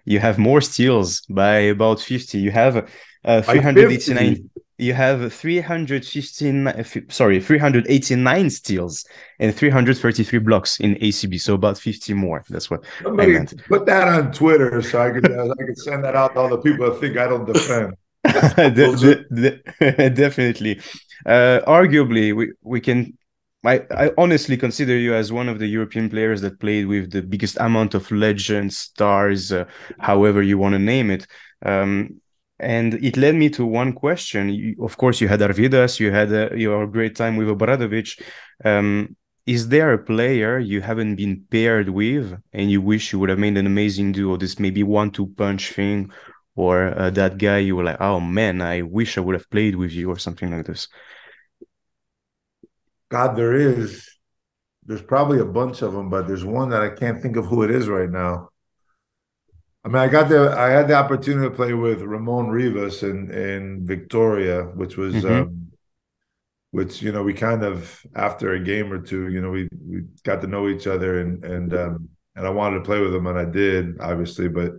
You have more steals by about 50. You have uh, 389. You have 315, uh, sorry, 389 steals and 333 blocks in ACB. So about 50 more. That's what Somebody I meant. Put that on Twitter so I could uh, I could send that out to all the people that think I don't defend. de- de- definitely. Uh, arguably, we, we can I, I honestly consider you as one of the European players that played with the biggest amount of legends, stars, uh, however you want to name it. Um, and it led me to one question. You, of course, you had Arvydas, you had uh, your great time with Obradovic. Um, is there a player you haven't been paired with and you wish you would have made an amazing duo? This maybe one-two punch thing, or uh, that guy you were like, oh man, I wish I would have played with you, or something like this. God, there is, there's probably a bunch of them, but there's one that I can't think of who it is right now. I mean, I got the I had the opportunity to play with Ramon Rivas in in Victoria, which was mm-hmm. um, which you know we kind of after a game or two, you know, we we got to know each other and and um, and I wanted to play with him, and I did obviously, but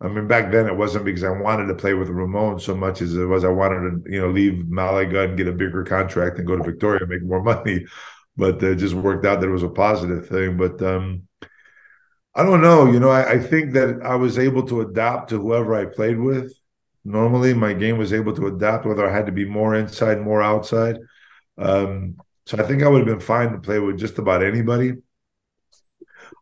I mean, back then it wasn't because I wanted to play with Ramon so much as it was I wanted to, you know, leave Malaga and get a bigger contract and go to Victoria and make more money. But it just worked out that it was a positive thing. But um, I don't know. You know, I, I think that I was able to adapt to whoever I played with. Normally, my game was able to adapt, whether I had to be more inside, more outside. Um, so I think I would have been fine to play with just about anybody.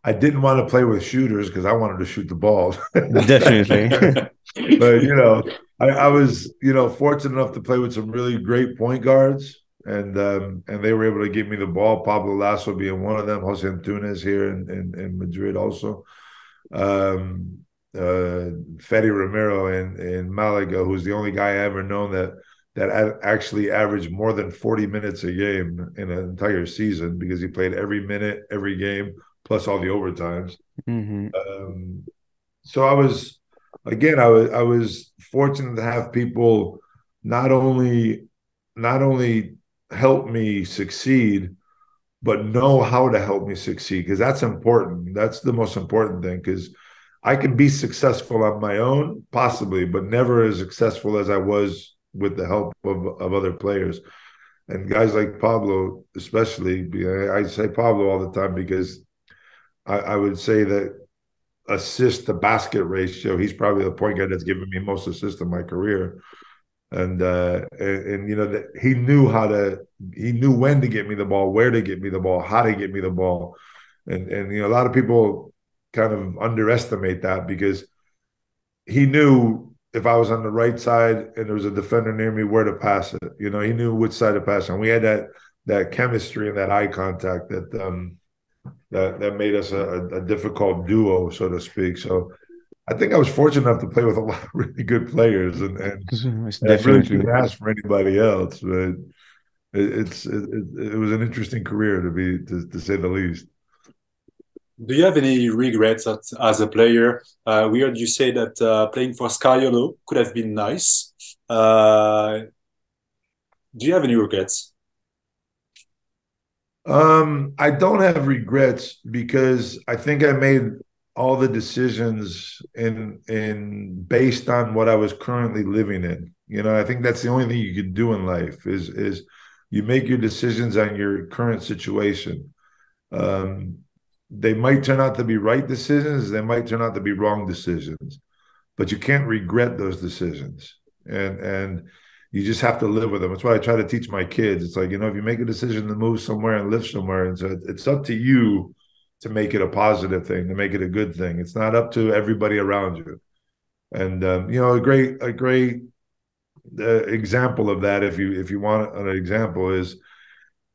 I didn't want to play with shooters because I wanted to shoot the ball. Definitely. but you know, I, I, was you know fortunate enough to play with some really great point guards, and um, and they were able to give me the ball. Pablo Laso being one of them, Jose Antunes here in, in, in Madrid also. Um, uh, Fede Ramiro in in Malaga, who's the only guy I ever known that that actually averaged more than 40 minutes a game in an entire season because he played every minute, every game, plus all the overtimes. Mm-hmm. Um, so I was, again, I was I was fortunate to have people not only not only help me succeed, but know how to help me succeed because that's important. That's the most important thing because I can be successful on my own, possibly, but never as successful as I was with the help of, of other players. And guys like Pablo, especially, I say Pablo all the time because I, I would say that assist to basket ratio, he's probably the point guard that's given me most assists in my career. And, uh, and, and you know that he knew how to he knew when to get me the ball, where to get me the ball, how to get me the ball, and and you know a lot of people kind of underestimate that because he knew if I was on the right side and there was a defender near me where to pass it. You know, he knew which side to pass on. We had that that chemistry and that eye contact that um that that made us a, a difficult duo, so to speak. So I think I was fortunate enough to play with a lot of really good players, and and, and I really couldn't ask for anybody else. But it, it's it, it, was an interesting career to be to, to say the least. Do you have any regrets as, as a player? Uh, we heard you say that uh, playing for Scariolo could have been nice. Uh, do you have any regrets? Um, I don't have regrets because I think I made all the decisions in in based on what I was currently living in. You know, I think that's the only thing you can do in life is is you make your decisions on your current situation. Um, they might turn out to be right decisions, they might turn out to be wrong decisions, but you can't regret those decisions. And and you just have to live with them. That's why I try to teach my kids. It's like, you know, if you make a decision to move somewhere and live somewhere, and so it's up to you to make it a positive thing, to make it a good thing. It's not up to everybody around you. And um, you know, a great, a great uh, example of that, if you if you want an example, is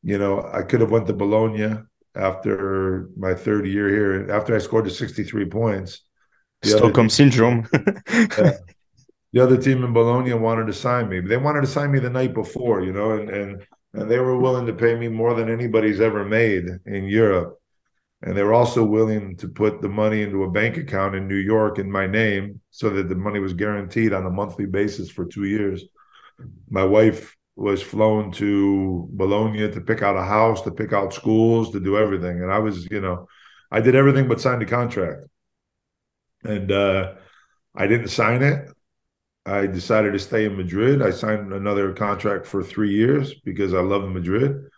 you know, I could have went to Bologna after my third year here. After I scored the 63 points. Stockholm syndrome. the other team in Bologna wanted to sign me. They wanted to sign me the night before, you know, and and and they were willing to pay me more than anybody's ever made in Europe. And they were also willing to put the money into a bank account in New York in my name so that the money was guaranteed on a monthly basis for two years. My wife was flown to Bologna to pick out a house, to pick out schools, to do everything. And I was, you know, I did everything but sign the contract. And uh, I didn't sign it. I decided to stay in Madrid. I signed another contract for three years because I love Madrid.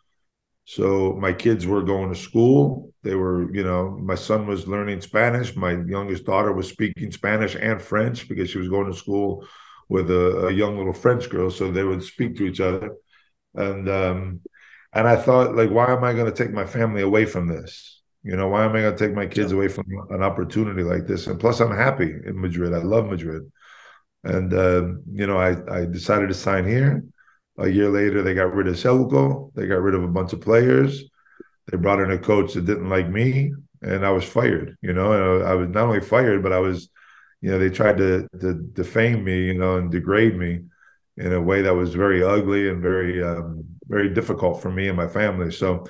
So my kids were going to school. They were, you know, my son was learning Spanish. My youngest daughter was speaking Spanish and French because she was going to school with a, a young little French girl. So they would speak to each other. And um, and I thought, like, why am I going to take my family away from this? You know, why am I going to take my kids away from an opportunity like this? And plus, I'm happy in Madrid. I love Madrid. And uh, you know, I I decided to sign here. A year later, they got rid of Zeljko. They got rid of a bunch of players. They brought in a coach that didn't like me, and I was fired. You know, I was not only fired, but I was, you know, they tried to to defame me, you know, and degrade me in a way that was very ugly and very um, very difficult for me and my family. So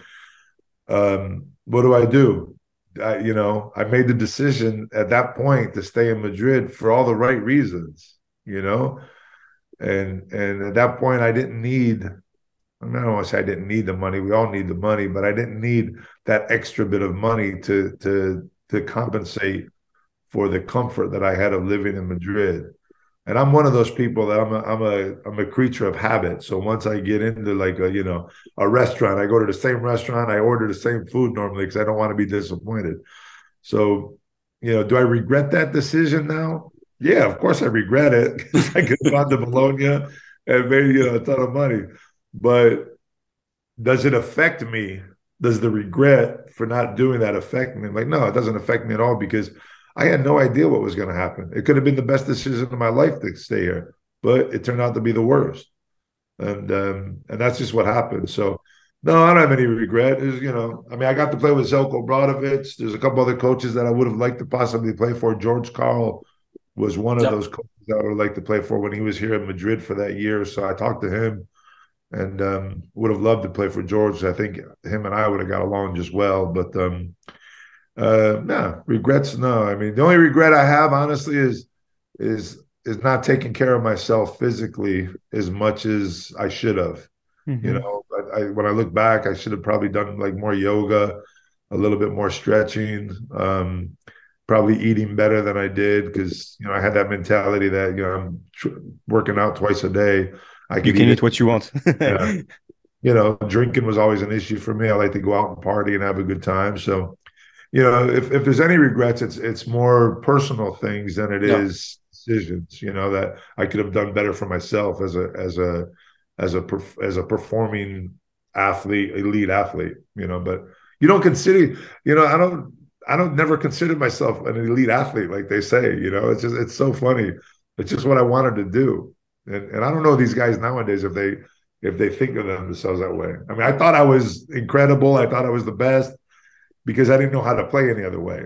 um, what do I do? I, you know, I made the decision at that point to stay in Madrid for all the right reasons, you know, and and at that point I didn't need. I, don't want to say I didn't need the money. We all need the money, but I didn't need that extra bit of money to to to compensate for the comfort that I had of living in Madrid. And I'm one of those people that I'm a I'm a I'm a creature of habit. So once I get into like a you know a restaurant, I go to the same restaurant, I order the same food normally because I don't want to be disappointed. So, you know, do I regret that decision now? Yeah, of course I regret it I could have gone to Bologna and made you know a ton of money. But does it affect me? Does the regret for not doing that affect me? I'm like, no, it doesn't affect me at all because I had no idea what was going to happen. It could have been the best decision of my life to stay here, but it turned out to be the worst. And um, and that's just what happened. So no, I don't have any regret. Is you know, I mean, I got to play with Zeljko Obradovic. There's a couple other coaches that I would have liked to possibly play for. George Karl was one of yep. those coaches that I would like to play for when he was here in Madrid for that year. So I talked to him and um, would have loved to play for George. I think him and I would have got along just well. But um, uh, no regrets. No, I mean the only regret I have, honestly, is is is not taking care of myself physically as much as I should have. Mm-hmm. You know, I, I, when I look back, I should have probably done like more yoga, a little bit more stretching, um, probably eating better than I did because you know I had that mentality that you know I'm tr- working out twice a day. I you can eat, eat what you want. yeah. You know, drinking was always an issue for me. I like to go out and party and have a good time. So you know, if, if there's any regrets, it's it's more personal things than it yeah. is decisions. You know that I could have done better for myself as a as a as a as a performing athlete, elite athlete. You know, but you don't consider. You know, I don't. I don't never consider myself an elite athlete like they say. You know, it's just it's so funny. It's just what I wanted to do, and and I don't know these guys nowadays if they if they think of themselves that way. I mean, I thought I was incredible. I thought I was the best because I didn't know how to play any other way.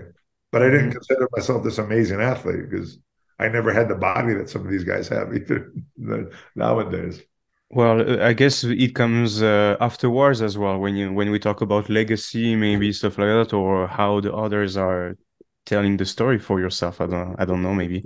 But I didn't mm-hmm. consider myself this amazing athlete because I never had the body that some of these guys have either nowadays. Well, I guess it comes uh, afterwards as well when you when we talk about legacy, maybe stuff like that, or how the others are telling the story for yourself. I don't I don't know. Maybe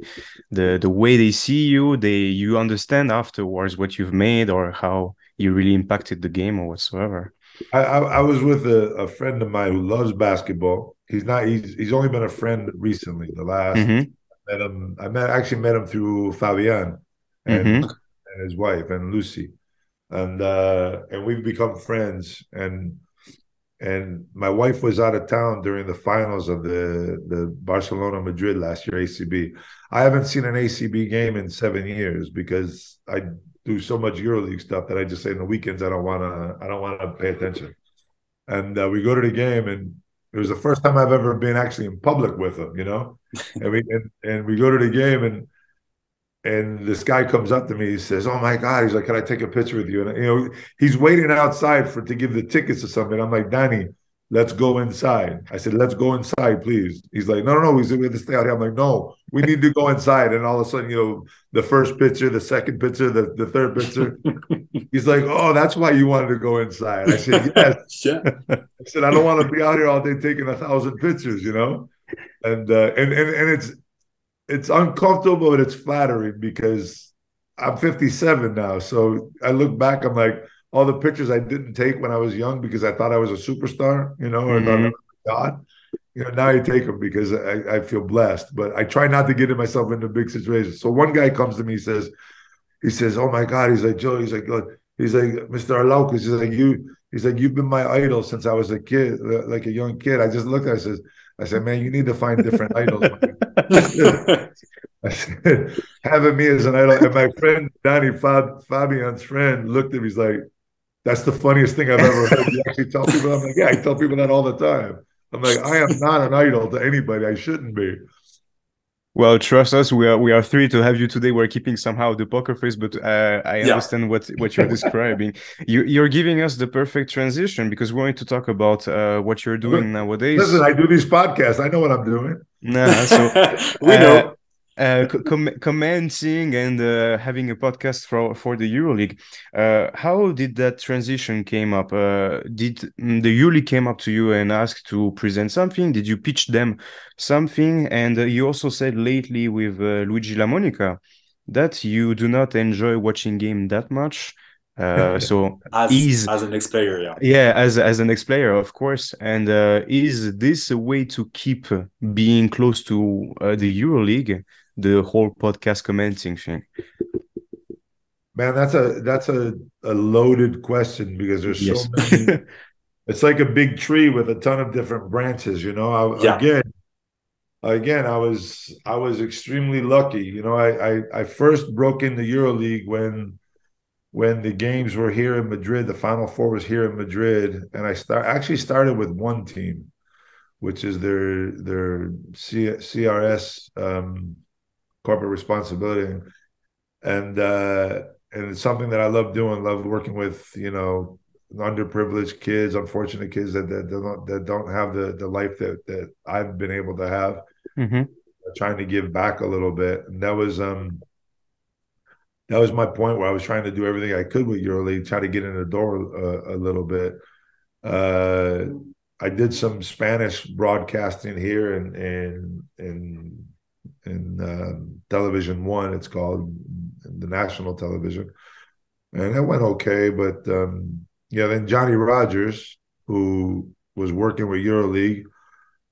the the way they see you, they you understand afterwards what you've made or how you really impacted the game or whatsoever. I, I, I was with a, a, friend of mine who loves basketball. He's not. He's he's only been a friend recently. The last mm-hmm. I met him. I met actually met him through Fabian and, mm-hmm. And his wife and Lucy, and uh, and we've become friends. And and my wife was out of town during the finals of the the Barcelona Madrid last year ACB. I haven't seen an ACB game in seven years because I do so much EuroLeague stuff that I just say in the weekends I don't want to I don't want to pay attention. And uh, we go to the game, and it was the first time I've ever been actually in public with him, you know. and we and, and we go to the game, and and this guy comes up to me. He says, "Oh my God!" He's like, "Can I take a picture with you?" And you know, he's waiting outside for to give the tickets or something. I'm like, "Danny, let's go inside. I said, let's go inside, please. He's like, no, no, no. We have to stay out here. I'm like, no, we need to go inside. And all of a sudden, you know, the first picture, the second picture, the, the third picture. He's like, oh, that's why you wanted to go inside. I said, yes. yeah. I said, I don't want to be out here all day taking a thousand pictures, you know? And uh, and and and it's it's uncomfortable, but it's flattering because I'm 57 now. So I look back, I'm like, all the pictures I didn't take when I was young because I thought I was a superstar, you know, or mm-hmm. God. You know, now I take them because I, I feel blessed. But I try not to get myself into big situations. So one guy comes to me, he says, he says, "Oh my God," he's like, "Joe," he's like, Look. he's like, "Mr. Arlauckas," he's like, "You," he's like, "You've been my idol since I was a kid, like a young kid." I just looked, at. I says, I said, "Man, you need to find different idols." Having me as an idol, and my friend Danny Fab, Fabian's friend looked at me, he's like that's the funniest thing I've ever heard. You actually tell people, I'm like, yeah, I tell people that all the time. I'm like, I am not an idol to anybody. I shouldn't be. Well, trust us, we are we are three to have you today. We're keeping somehow the poker face, but uh, I yeah. understand what what you're describing. you you're giving us the perfect transition because we're going to talk about uh, what you're doing nowadays. Listen, I do these podcasts. I know what I'm doing. Nah, so we know. Uh, com commenting and uh, having a podcast for for the EuroLeague. Uh, how did that transition came up? Uh, did mm, the EuroLeague came up to you and asked to present something? Did you pitch them something? And uh, you also said lately with uh, Luigi Lamonica that you do not enjoy watching game that much. Uh, so as, is as an ex-player, yeah. Yeah, as as an ex-player, of course. And uh, is this a way to keep being close to uh, the EuroLeague, the whole podcast commenting thing? Man, that's a that's a, a loaded question because there's Yes. so many. it's like a big tree with a ton of different branches. You know, I, Yeah. again, again, I was I was extremely lucky. You know, I I, I first broke into EuroLeague when when the games were here in Madrid. The Final Four was here in Madrid, and I start actually started with one team, which is their their C, CRS um, corporate responsibility, and uh, and it's something that I love doing. Love working with you know underprivileged kids, unfortunate kids that that don't that don't have the the life that that I've been able to have hmm trying to give back a little bit. And that was um that was my point where I was trying to do everything I could with EuroLeague, try to get in the door uh, a little bit. Uh, I did some Spanish broadcasting here in in in in um, Television One. It's called the national television, and it went okay. But um, yeah, then Johnny Rogers, who was working with EuroLeague,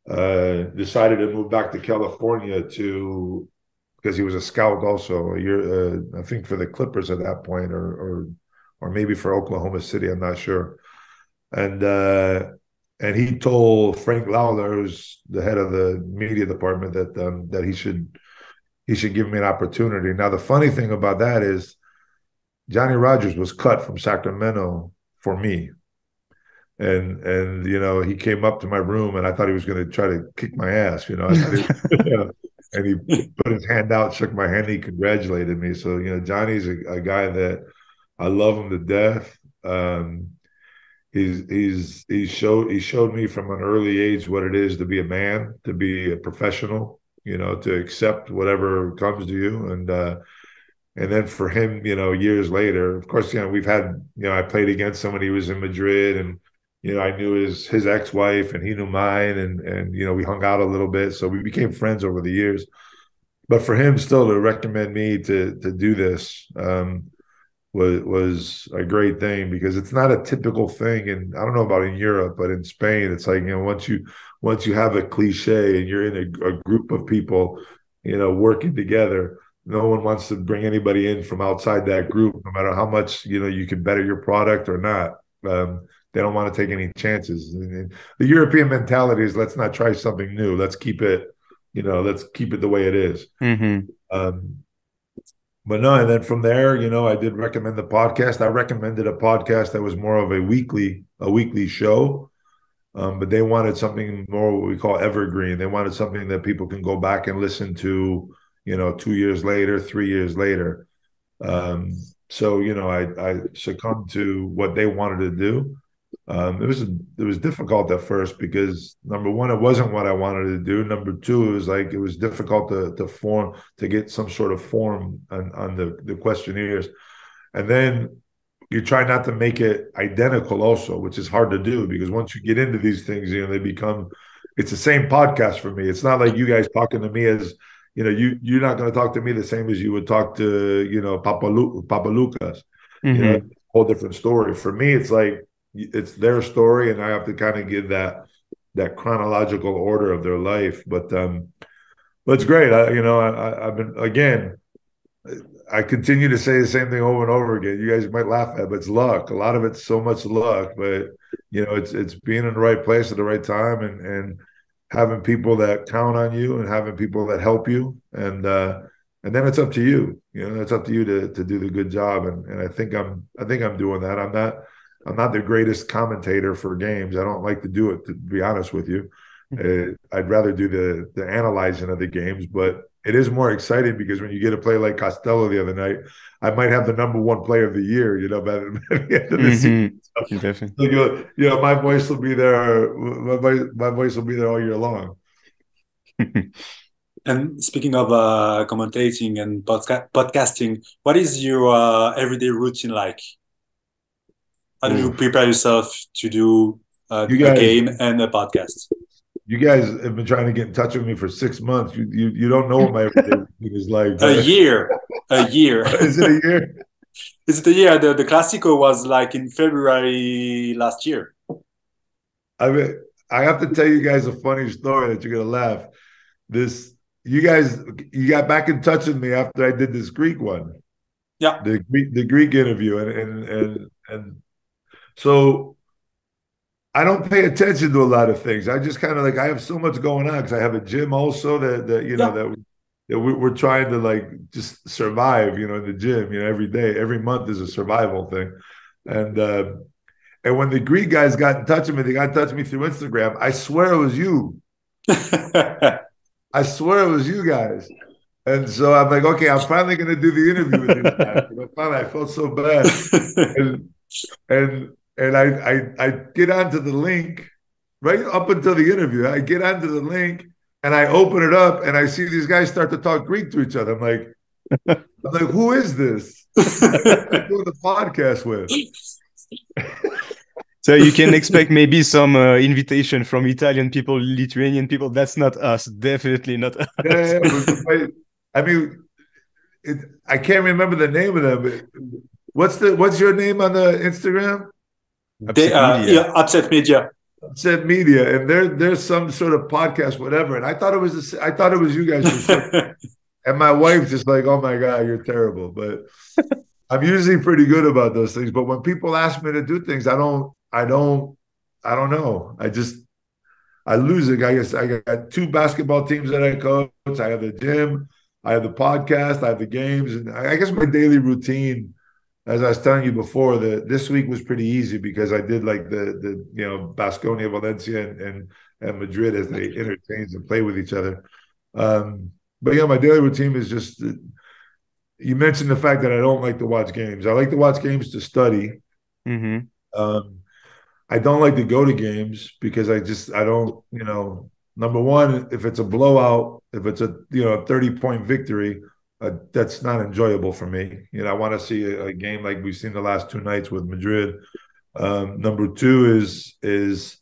uh, decided to move back to California to because he was a scout also a year uh, I think for the Clippers at that point or or or maybe for Oklahoma City I'm not sure and uh, and he told Frank Lawlor who's the head of the media department that um, that he should he should give me an opportunity. Now the funny thing about that is Johnny Rogers was cut from Sacramento for me. And and you know he came up to my room and I thought he was going to try to kick my ass you know, and he put his hand out shook my hand he congratulated me. So you know Johnny's a, a guy that I love him to death. Um he's he's he showed he showed me from an early age what it is to be a man to be a professional you know to accept whatever comes to you and uh and then for him, you know, years later, of course, you know, we've had, you know, I played against him when he was in Madrid and, you know, I knew his his ex-wife and he knew mine and and you know, we hung out a little bit. So we became friends over the years. But for him still to recommend me to to do this um was was a great thing because it's not a typical thing and I don't know about in Europe, but in Spain, it's like, you know, once you once you have a cliche and you're in a, a group of people, you know, working together, no one wants to bring anybody in from outside that group, no matter how much you know you can better your product or not. Um, they don't want to take any chances. And- the European mentality is let's not try something new. Let's keep it, you know, let's keep it the way it is. hmm Um, but no, and then from there, you know, I did recommend the podcast. I recommended a podcast that was more of a weekly, a weekly show. Um, but they wanted something more what we call evergreen. They wanted something that people can go back and listen to, you know, two years later, three years later. Um, so you know, I I succumbed to what they wanted to do. Um, it was it was difficult at first because number one, it wasn't what I wanted to do. Number two, it was like it was difficult to to form to get some sort of form on, on the the questionnaires, and then you try not to make it identical also, which is hard to do because once you get into these things, you know they become. It's the same podcast for me. It's not like you guys talking to me as you know you you're not going to talk to me the same as you would talk to you know Papa Lu- Papa Lucas you hmm know, whole different story. For me, it's like it's their story, and I have to kind of give that that chronological order of their life. But um, but it's great. I, you know, I, I've been again. I continue to say the same thing over and over again. You guys might laugh at, but it's luck. A lot of it's so much luck, but you know, it's it's being in the right place at the right time, and and having people that count on you, and having people that help you, and uh, and then it's up to you. You know, it's up to you to to do the good job, and and I think I'm I think I'm doing that. I'm not I'm not the greatest commentator for games. I don't like to do it, to be honest with you. Uh, I'd rather do the the analyzing of the games, but it is more exciting because when you get a play like Costello the other night, I might have the number one player of the year. You know, by the, by the end of the season. hmm Definitely. So you you know, my voice will be there. My voice, my voice will be there all year long. And speaking of uh, commentating and podca podcasting, what is your uh, everyday routine like? How do you prepare yourself to do uh, You guys- a game and a podcast? You guys have been trying to get in touch with me for six months. You you, you don't know what my everyday is like. A year, a year. Is it a year? Is it a year? The the Classico was like in February last year. I mean, I have to tell you guys a funny story that you're gonna laugh. This you guys you got back in touch with me after I did this Greek one. Yeah. The Greek the Greek interview and and and and so I don't pay attention to a lot of things. I just kind of like I have so much going on because I have a gym also that that you know Yeah. that, we, that we, we're trying to like just survive. You know, in the gym. You know, every day, every month is a survival thing, and uh, and when the Greek guys got in touch with me, they got in touch with me through Instagram. I swear it was you. I swear it was you guys. And so I'm like, okay, I'm finally going to do the interview with these guys. You know, finally, I felt so bad. And and and I, I I get onto the link right up until the interview. I get onto the link and I open it up and I see these guys start to talk Greek to each other. I'm like, I'm like, who is this? I'm doing the podcast with. So you can expect maybe some uh, invitation from Italian people, Lithuanian people. That's not us. Definitely not us. Yeah, yeah, I mean, it, I can't remember the name of them. What's the What's your name on the Instagram? They, uh, Media. yeah, upset media. Said Media, and there there's some sort of podcast, whatever. And I thought it was the s- I thought it was you guys for sure. And my wife's just like, "Oh my god, you're terrible." But I'm usually pretty good about those things. But when people ask me to do things, I don't, I don't, I don't know. I just, I lose it. I guess I got two basketball teams that I coach. I have the gym. I have the podcast. I have the games, and I I guess my daily routine. As I was telling you before, the this week was pretty easy because I did like the the you know Basconia, Valencia, and and, and Madrid as they interchange and play with each other. Um, but yeah, my daily routine is just. You mentioned the fact that I don't like to watch games. I like to watch games to study. hmm Um, I don't like to go to games because I just I don't you know number one if it's a blowout if it's a you know thirty point victory uh, that's not enjoyable for me. You know I want to see a, a game like we've seen the last two nights with Madrid. Um, number two is is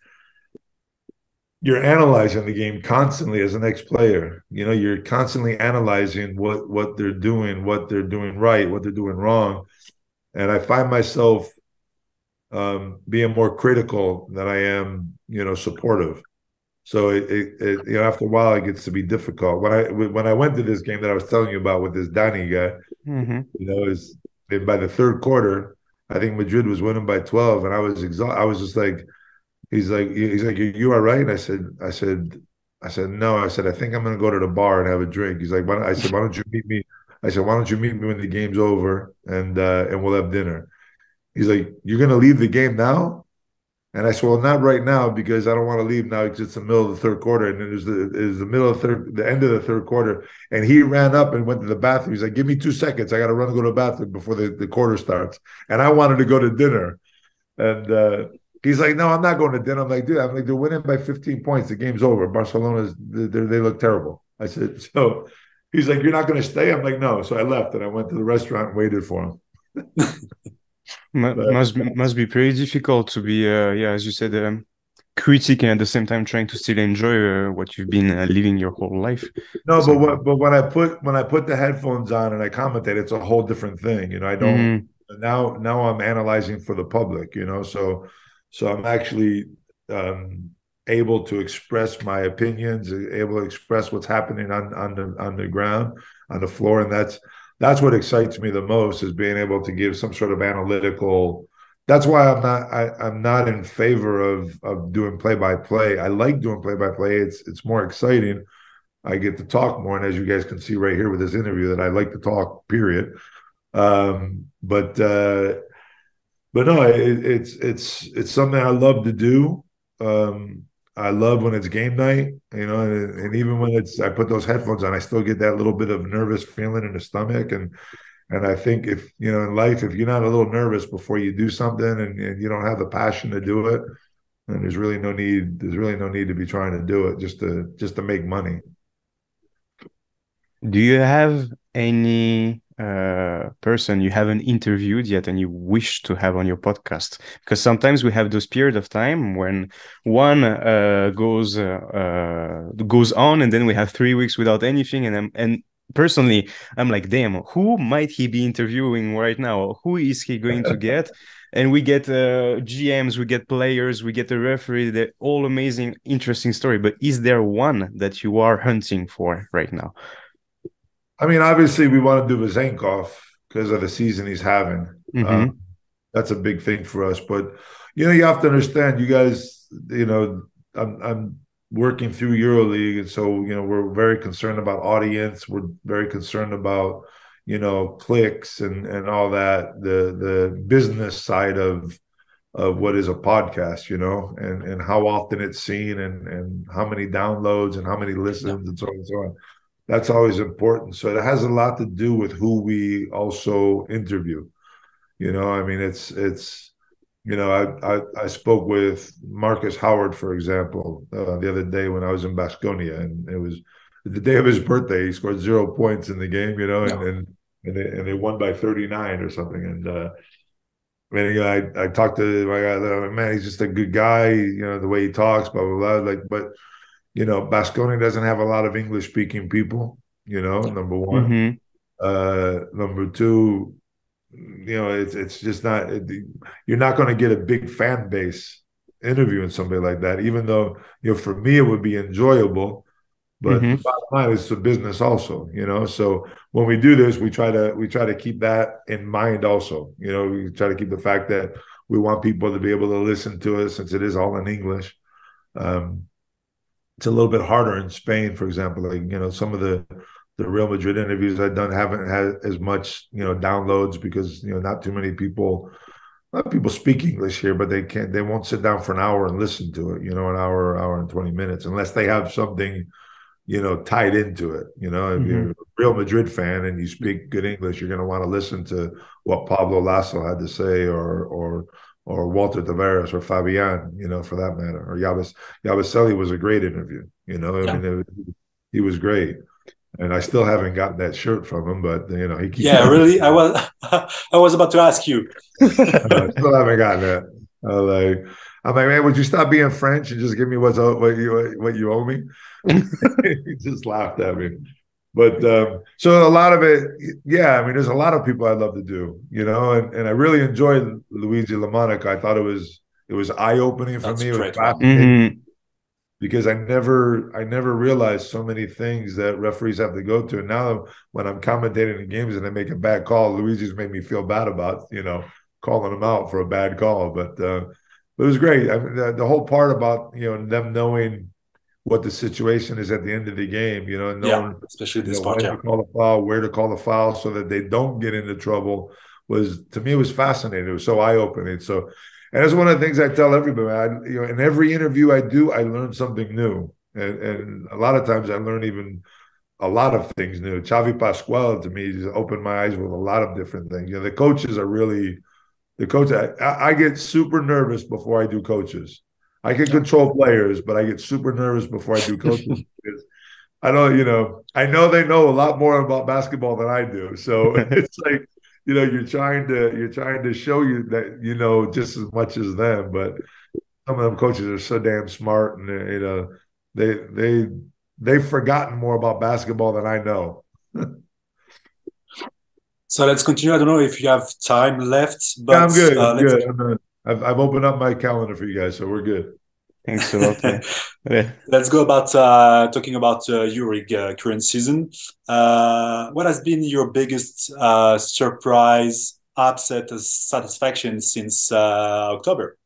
you're analyzing the game constantly as an ex-player. You know, you're constantly analyzing what what they're doing, what they're doing right, what they're doing wrong, and I find myself um, being more critical than I am, you know, supportive. So it, it, it, you know, after a while, it gets to be difficult. When I when I went to this game that I was telling you about with this Danny guy, hmm you know, is by the third quarter, I think Madrid was winning by twelve, and I was exhausted. I was just like, he's like, he's like, you, you right. And I said, I said, I said, no. I said, I think I'm gonna go to the bar and have a drink. He's like, why don't, I said, why don't you meet me? I said, why don't you meet me when the game's over and uh, and we'll have dinner. He's like, you're gonna leave the game now? And I said, well, not right now because I don't want to leave now because it's the middle of the third quarter. And it was the is the middle of the third, the end of the third quarter. And he ran up and went to the bathroom. He's like, give me two seconds. I got to run and go to the bathroom before the, the quarter starts. And I wanted to go to dinner. And uh, he's like, no, I'm not going to dinner. I'm like, dude, I'm like, they're winning by 15 points. The game's over. Barcelona's, they look terrible. I said, so he's like, you're not going to stay? I'm like, no. So I left and I went to the restaurant and waited for him. But- must be, must be pretty difficult to be, uh, yeah, as you said, um, critic and at the same time trying to still enjoy uh, what you've been uh, living your whole life. No, So- but what, but when I put when I put the headphones on and I commentate, it's a whole different thing. You know, I don't Mhm. now now I'm analyzing for the public. You know, so so I'm actually um, able to express my opinions, able to express what's happening on on the on the ground, on the floor, and that's that's what excites me the most is being able to give some sort of analytical. That's why I'm not I, I'm not in favor of of doing play by play. I like doing play by play. It's it's more exciting. I get to talk more, and as you guys can see right here with this interview, that I like to talk. Period. Um, but uh, but no, it, it's it's it's something I love to do. Um, I love when it's game night, you know, and, and even when it's I put those headphones on, I still get that little bit of nervous feeling in the stomach, and and I think if you know in life, if you're not a little nervous before you do something, and, and you don't have the passion to do it, then there's really no need. There's really no need to be trying to do it just to just to make money. Do you have any uh, person you haven't interviewed yet and you wish to have on your podcast? Because sometimes we have those period of time when one uh, goes uh, uh goes on, and then we have three weeks without anything, and I'm, and personally, I'm like, damn, who might he be interviewing right now? Who is he going to get? and we get uh, GMs, we get players, we get a referee. They're all amazing, interesting story. But is there one that you are hunting for right now? I mean, obviously, we want to do Vezenkov because of the season he's having. Mm-hmm. Um, that's a big thing for us. But you know, you have to understand, you guys. You know, I'm, I'm working through EuroLeague, and so you know, we're very concerned about audience. We're very concerned about you know clicks and and all that. The the business side of of what is a podcast, you know, and and how often it's seen, and and how many downloads, and how many listens, yeah. and so on and so on that's always important. So it has a lot to do with who we also interview. You know, I mean, it's it's you know, I I, I spoke with Markus Howard, for example, uh, the other day when I was in Basconia, and it was the day of his birthday. He scored zero points in the game, you know, and and and they, and they won by thirty nine or something, and. uh I mean, you know, I, I talked to my guy, man, he's just a good guy, you know, the way he talks, blah, blah, blah. Like, but you know, Basconia doesn't have a lot of English speaking people, you know, number one. Mm-hmm. Uh, number two, you know, it's it's just not you're not going to get a big fan base interviewing somebody like that, even though, you know, for me it would be enjoyable. But mm-hmm. bottom line is a business also, you know. So when we do this, we try to we try to keep that in mind also. You know, we try to keep the fact that we want people to be able to listen to us since it is all in English. Um, it's a little bit harder in Spain, for example. Like you know, some of the the Real Madrid interviews I've done haven't had as much you know downloads because you know not too many people. A lot of people speak English here, but they can't. They won't sit down for an hour and listen to it. You know, an hour, hour and twenty minutes, unless they have something, you know, tied into it. You know, if mm-hmm. you're a Real Madrid fan and you speak good English, you're going to want to listen to what Pablo Laso had to say, or or or Walter Tavares or Fabian, you know, for that matter, or Yabas Yabusele was a great interview. You know, I mean, it, he was great, and I still haven't gotten that shirt from him, but you know, he keeps. Yeah, really, I was I was about to ask you. I still haven't gotten that. I'm like, I'm like, man, would you stop being French and just give me what's what you what you owe me? he just laughed at me but um, so a lot of it, yeah. I mean, there's a lot of people I'd love to do, you know, and, and I really enjoyed Luigi Lamonica. I thought it was it was eye opening for That's me. Mm-hmm. Because I never I never realized so many things that referees have to go to. And now when I'm commentating the games and they make a bad call, Luigi's made me feel bad about you know calling them out for a bad call. But uh, it was great. I mean, the, the whole part about you know them knowing what the situation is at the end of the game, you know, knowing, yeah, especially this you know, part, yeah. to call the foul, where to call the foul so that they don't get into trouble was to me it was fascinating. It was so eye opening. So, and that's one of the things I tell everybody. I, you know, in every interview I do, I learn something new, and and a lot of times I learn even a lot of things new. Xavi Pascual to me just opened my eyes with a lot of different things. You know, the coaches are really the coach. I, I get super nervous before I do coaches I can control players, but I get super nervous before I do coaches because I don't, you know, I know they know a lot more about basketball than I do. So it's like, you know, you're trying to you're trying to show you that you know just as much as them, but some of them coaches are so damn smart and you know they they they've forgotten more about basketball than I know. so let's continue. I don't know if you have time left, but yeah, I'm good. Uh, I'm good. I've, I've opened up my calendar for you guys, so we're good. Thanks a lot. yeah. Let's go about uh, talking about uh, EuroLeague uh, current season. Uh, what has been your biggest uh, surprise, upset, satisfaction since uh, October?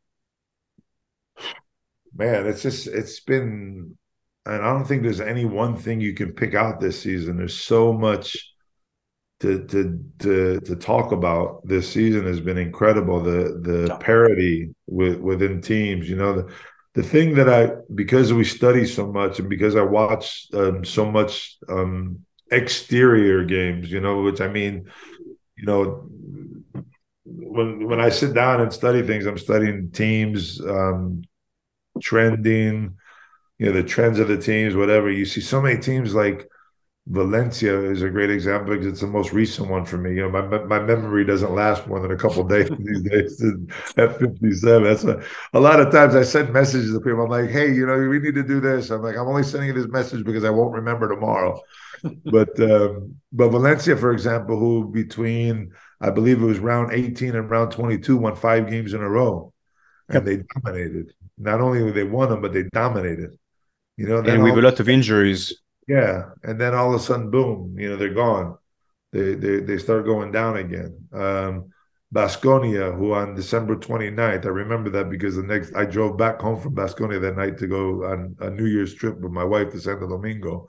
Man, it's just it's been, and I don't think there's any one thing you can pick out this season. There's so much to to to to talk about this season has been incredible. The the yeah. parity with, within teams, you know, the the thing that I because we study so much and because I watch um, so much um, exterior games, you know, which I mean, you know, when when I sit down and study things, I'm studying teams, um, trending, you know, the trends of the teams, whatever. You see so many teams like Valencia is a great example because it's the most recent one for me. You know, my my memory doesn't last more than a couple days these days. At 57, that's what, a lot of times I send messages to people. I'm like, hey, you know, we need to do this. I'm like, I'm only sending you this message because I won't remember tomorrow. but um, but Valencia, for example, who between I believe it was round 18 and round 22 won five games in a row, and they dominated. Not only they won them, but they dominated. You know, and with a lot of injuries yeah, and then all of a sudden, boom! You know, they're gone. They they they start going down again. Um, Basconia, who on December 29th, I remember that because the next I drove back home from Basconia that night to go on a New Year's trip with my wife to Santo Domingo,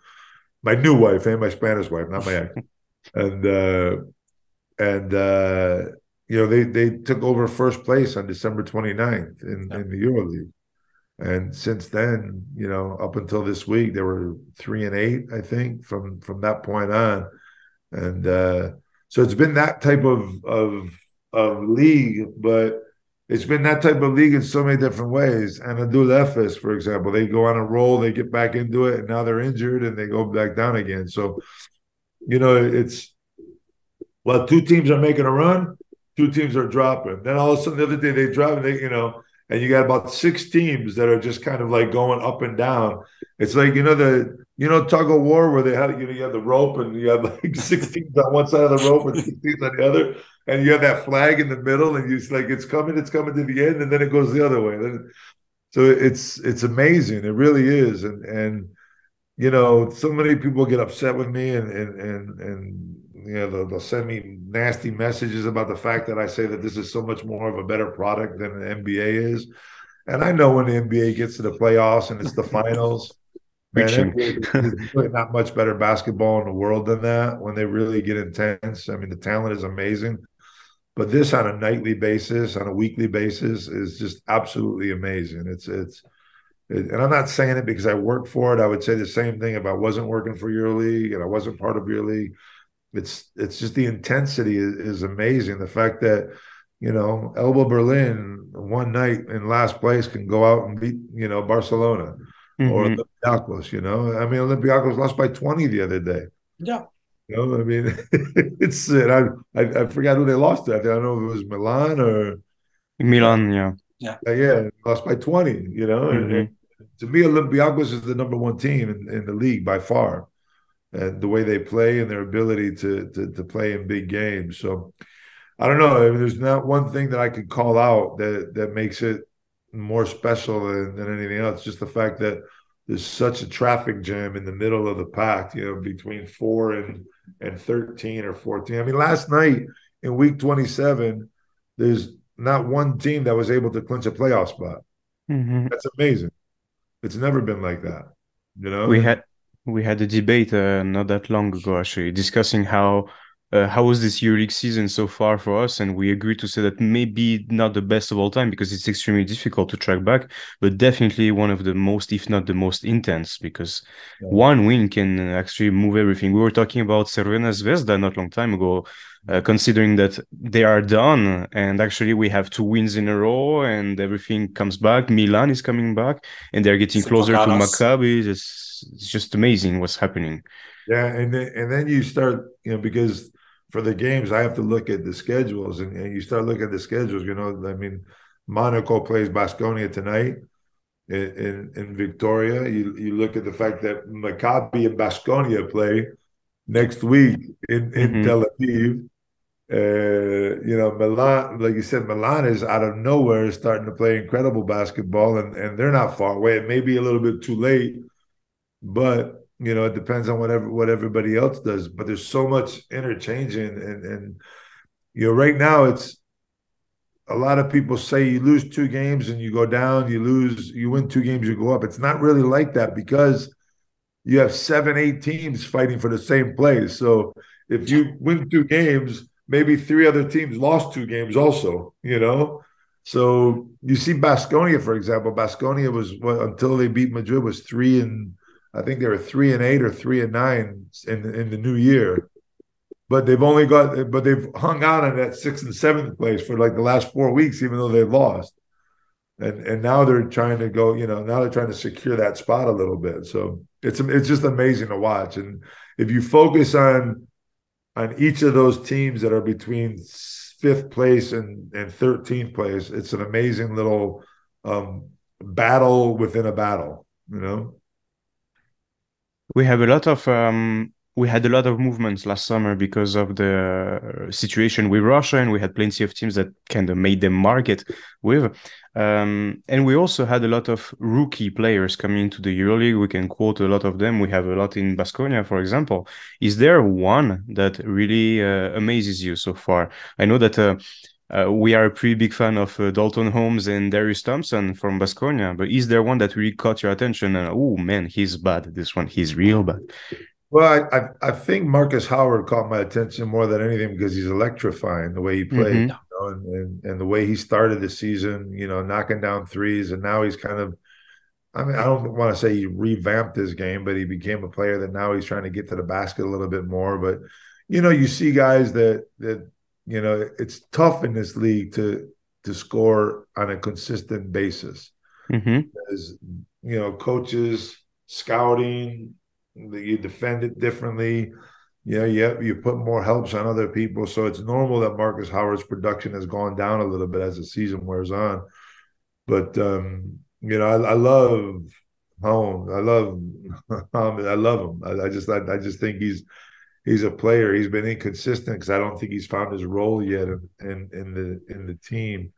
my new wife and my Spanish wife, not my ex, and uh, and uh, you know they they took over first place on December 29th in, yeah. in the EuroLeague. And since then, you know, up until this week, there were three and eight, I think, from from that point on. And uh, so it's been that type of of of league, but it's been that type of league in so many different ways. And Anadolu Efes, for example, they go on a roll, they get back into it, and now they're injured and they go back down again. So, you know, it's well, two teams are making a run, two teams are dropping. Then all of a sudden, the other day they drop, and they, you know, and you got about six teams that are just kind of like going up and down. It's like you know the you know tug of war where they have you know you have the rope and you have like six teams on one side of the rope and six teams on the other, and you have that flag in the middle, and you like it's coming, it's coming to the end, and then it goes the other way. So it's it's amazing, it really is, and and you know so many people get upset with me and and and and you know they'll, they'll, send me nasty messages about the fact that I say that this is so much more of a better product than the NBA is. And I know when the NBA gets to the playoffs and it's the finals, man, there's really not much better basketball in the world than that. When they really get intense, I mean, the talent is amazing. But this on a nightly basis, on a weekly basis, is just absolutely amazing. It's it's and I'm not saying it because I work for it. I would say the same thing if I wasn't working for your league and I wasn't part of your league it's it's just the intensity is, is amazing. The fact that you know Alba Berlin one night in last place can go out and beat you know Barcelona mm-hmm. or Olympiacos. You know, I mean Olympiacos lost by twenty the other day. Yeah. You know, I mean, it's I, I, I forgot who they lost to. I don't know if it was Milan or Milan. Yeah. Yeah. Uh, yeah. Lost by twenty. You know, mm-hmm. and, to me, Olympiacos is the number one team in, in the league by far and the way they play and their ability to, to, to play in big games. So I don't know. I mean, there's not one thing that I could call out that that makes it more special than, than anything else. Just the fact that there's such a traffic jam in the middle of the pack, you know, between four and and 13 or 14. I mean, last night in week 27, there's not one team that was able to clinch a playoff spot. Mm-hmm. That's amazing. It's never been like that. You know, we had we had a debate uh, not that long ago, actually, discussing how uh, how was this EuroLeague season so far for us, and we agreed to say that maybe not the best of all time because it's extremely difficult to track back, but definitely one of the most, if not the most intense, because yeah. one win can actually move everything. We were talking about Crvena Zvezda not long time ago, uh, considering that they are done, and actually we have two wins in a row, and everything comes back. Milan is coming back, and they're getting closer to Maccabi. It's it's just amazing what's happening. Yeah, and then, and then you start, you know, because for the games I have to look at the schedules, and, and you start looking at the schedules. You know, I mean, Monaco plays Basconia tonight in, in, in Victoria. You you look at the fact that Maccabi and Basconia play next week in in mm-hmm. Tel Aviv. Uh, you know, Milan, like you said, Milan is out of nowhere starting to play incredible basketball, and, and they're not far away. It may be a little bit too late but you know it depends on whatever what everybody else does but there's so much interchanging and and you know right now it's a lot of people say you lose two games and you go down you lose you win two games you go up. It's not really like that because you have seven eight teams fighting for the same place. So if you win two games maybe three other teams lost two games also you know? So you see Basconia, for example. Basconia was what until they beat Madrid was three and I think they were three and eight or three and nine in in the new year. But they've only got, but they've hung out in that sixth and seventh place for like the last four weeks, even though they've lost. and and now they're trying to go. You know, now they're trying to secure that spot a little bit. So it's it's just amazing to watch. And if you focus on on each of those teams that are between fifth place and and thirteenth place, it's an amazing little um, battle within a battle. You know, we have a lot of um, we had a lot of movements last summer because of the situation with Russia, and we had plenty of teams that kind of made them market with. Um, and we also had a lot of rookie players coming into the EuroLeague. We can quote a lot of them. We have a lot in Basconia, for example. Is there one that really uh, amazes you so far? I know that. Uh, uh, we are a pretty big fan of uh, Daulton Hommes and Darius Thompson from Basconia, but is there one that really caught your attention? And oh man, he's bad. This one, he's real bad. Well, I, I, I think Markus Howard caught my attention more than anything because he's electrifying the way he played, mm-hmm. you know, and, and, and the way he started the season. You know, knocking down threes, and now he's kind of. I mean, I don't want to say he revamped his game, but he became a player that now he's trying to get to the basket a little bit more. But you know, you see guys that that you know it's tough in this league to to score on a consistent basis. Mm-hmm. As you know, coaches, scouting, you defend it differently. You know, you, you put more helps on other people. So it's normal that Markus Howard's production has gone down a little bit as the season wears on. But, um, you know, I, I love Hommes. I love, I love him. I, I just, I, I, just think he's, he's a player. He's been inconsistent because I don't think he's found his role yet in, in, in the in the team.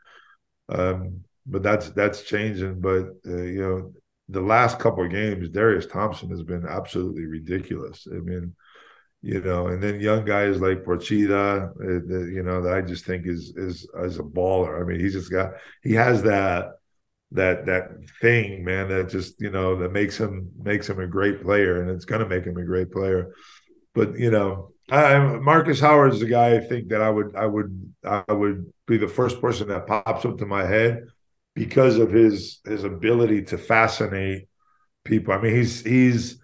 Um, but that's that's changing. But uh, you know, the last couple of games, Darius Thompson has been absolutely ridiculous. I mean, you know, and then young guys like Procida, uh, you know, that I just think is is is a baller. I mean, he's just got he has that that that thing, man, that just you know that makes him makes him a great player, and it's going to make him a great player. But you know, I, Markus Howard is the guy I think that I would I would I would be the first person that pops up to my head because of his his ability to fascinate people. I mean, he's he's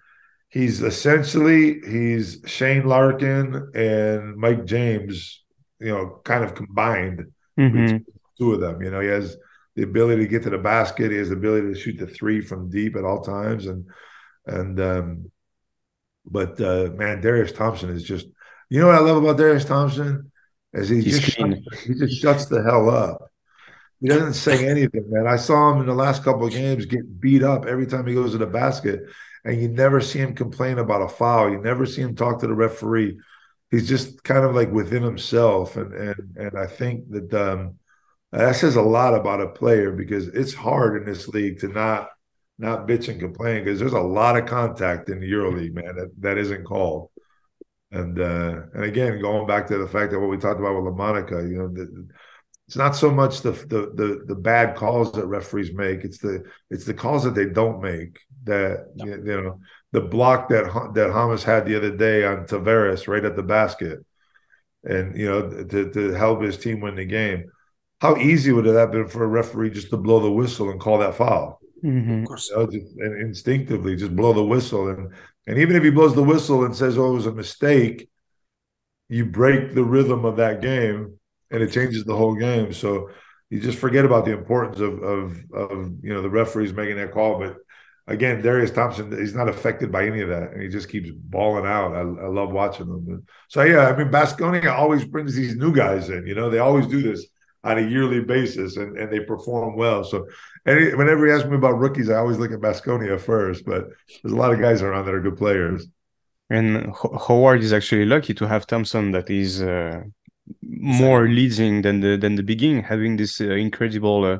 he's essentially he's Shane Larkin and Mike James, you know, kind of combined mm-hmm. two of them. You know, he has the ability to get to the basket, he has the ability to shoot the three from deep at all times, and and um, but uh, man, Darius Thompson is just you know what I love about Darius Thompson is he just shuts, he just shuts the hell up. He doesn't say anything, man. I saw him in the last couple of games get beat up every time he goes to the basket, and you never see him complain about a foul. You never see him talk to the referee. He's just kind of like within himself, and and and I think that um, that says a lot about a player because it's hard in this league to not not bitch and complain because there's a lot of contact in the EuroLeague, man, that, that isn't called. And uh, and again, going back to the fact that what we talked about with Lamonica, you know, the, it's not so much the, the the the bad calls that referees make. It's the it's the calls that they don't make. That no. you, you, know the block that that Hommes had the other day on Tavares right at the basket, and you know to to help his team win the game. How easy would it have been for a referee just to blow the whistle and call that foul? Mm-hmm. Of course, you know, and instinctively just blow the whistle, and and even if he blows the whistle and says, "Oh, it was a mistake," you break the rhythm of that game and it changes the whole game. So you just forget about the importance of of of you know the referees making that call. But again, Darius Thompson, he's not affected by any of that, and he just keeps balling out. I, I love watching him. So yeah, I mean, Basconia always brings these new guys in. You know, they always do this on a yearly basis, and, and they perform well. So any, whenever he asks me about rookies, I always look at Basconia first. But there's a lot of guys around that are good players. And Howard is actually lucky to have Thompson that is uh, more leading than the than the beginning, having this uh, incredible uh,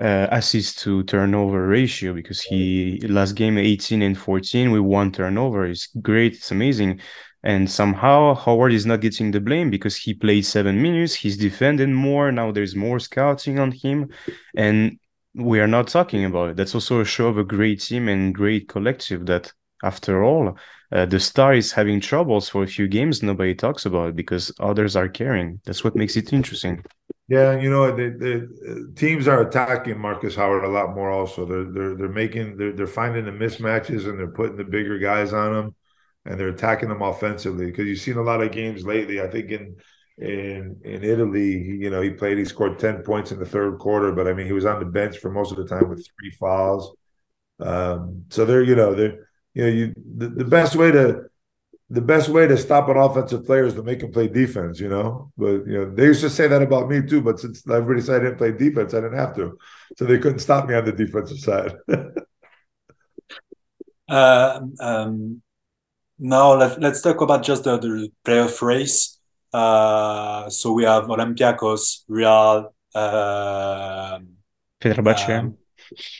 uh, assist to turnover ratio because he last game 18 and 14 with one turnover is great. It's amazing. And somehow Howard is not getting the blame because he played seven minutes. He's defending more. Now there's more scouting on him. And we are not talking about it. That's also a show of a great team and great collective that after all, uh, the star is having troubles for a few games. Nobody talks about it because others are caring. That's what makes it interesting. Yeah, you know the, the teams are attacking Markus Howard a lot more. Also, they're they're they're making they're they're finding the mismatches and they're putting the bigger guys on them, and they're attacking them offensively. Because you've seen a lot of games lately. I think in in in Italy, you know, he played. He scored ten points in the third quarter, but I mean, he was on the bench for most of the time with three fouls. Um, so they're, you know, they're, you know, you the, the best way to the best way to stop an offensive player is to make him play defense, you know. But you know, they used to say that about me too. But since everybody said I didn't play defense, I didn't have to, so they couldn't stop me on the defensive side. uh, um, now let, let's talk about just the, the playoff race. Uh, so we have Olympiacos, Real, uh, Fenerbahce, um,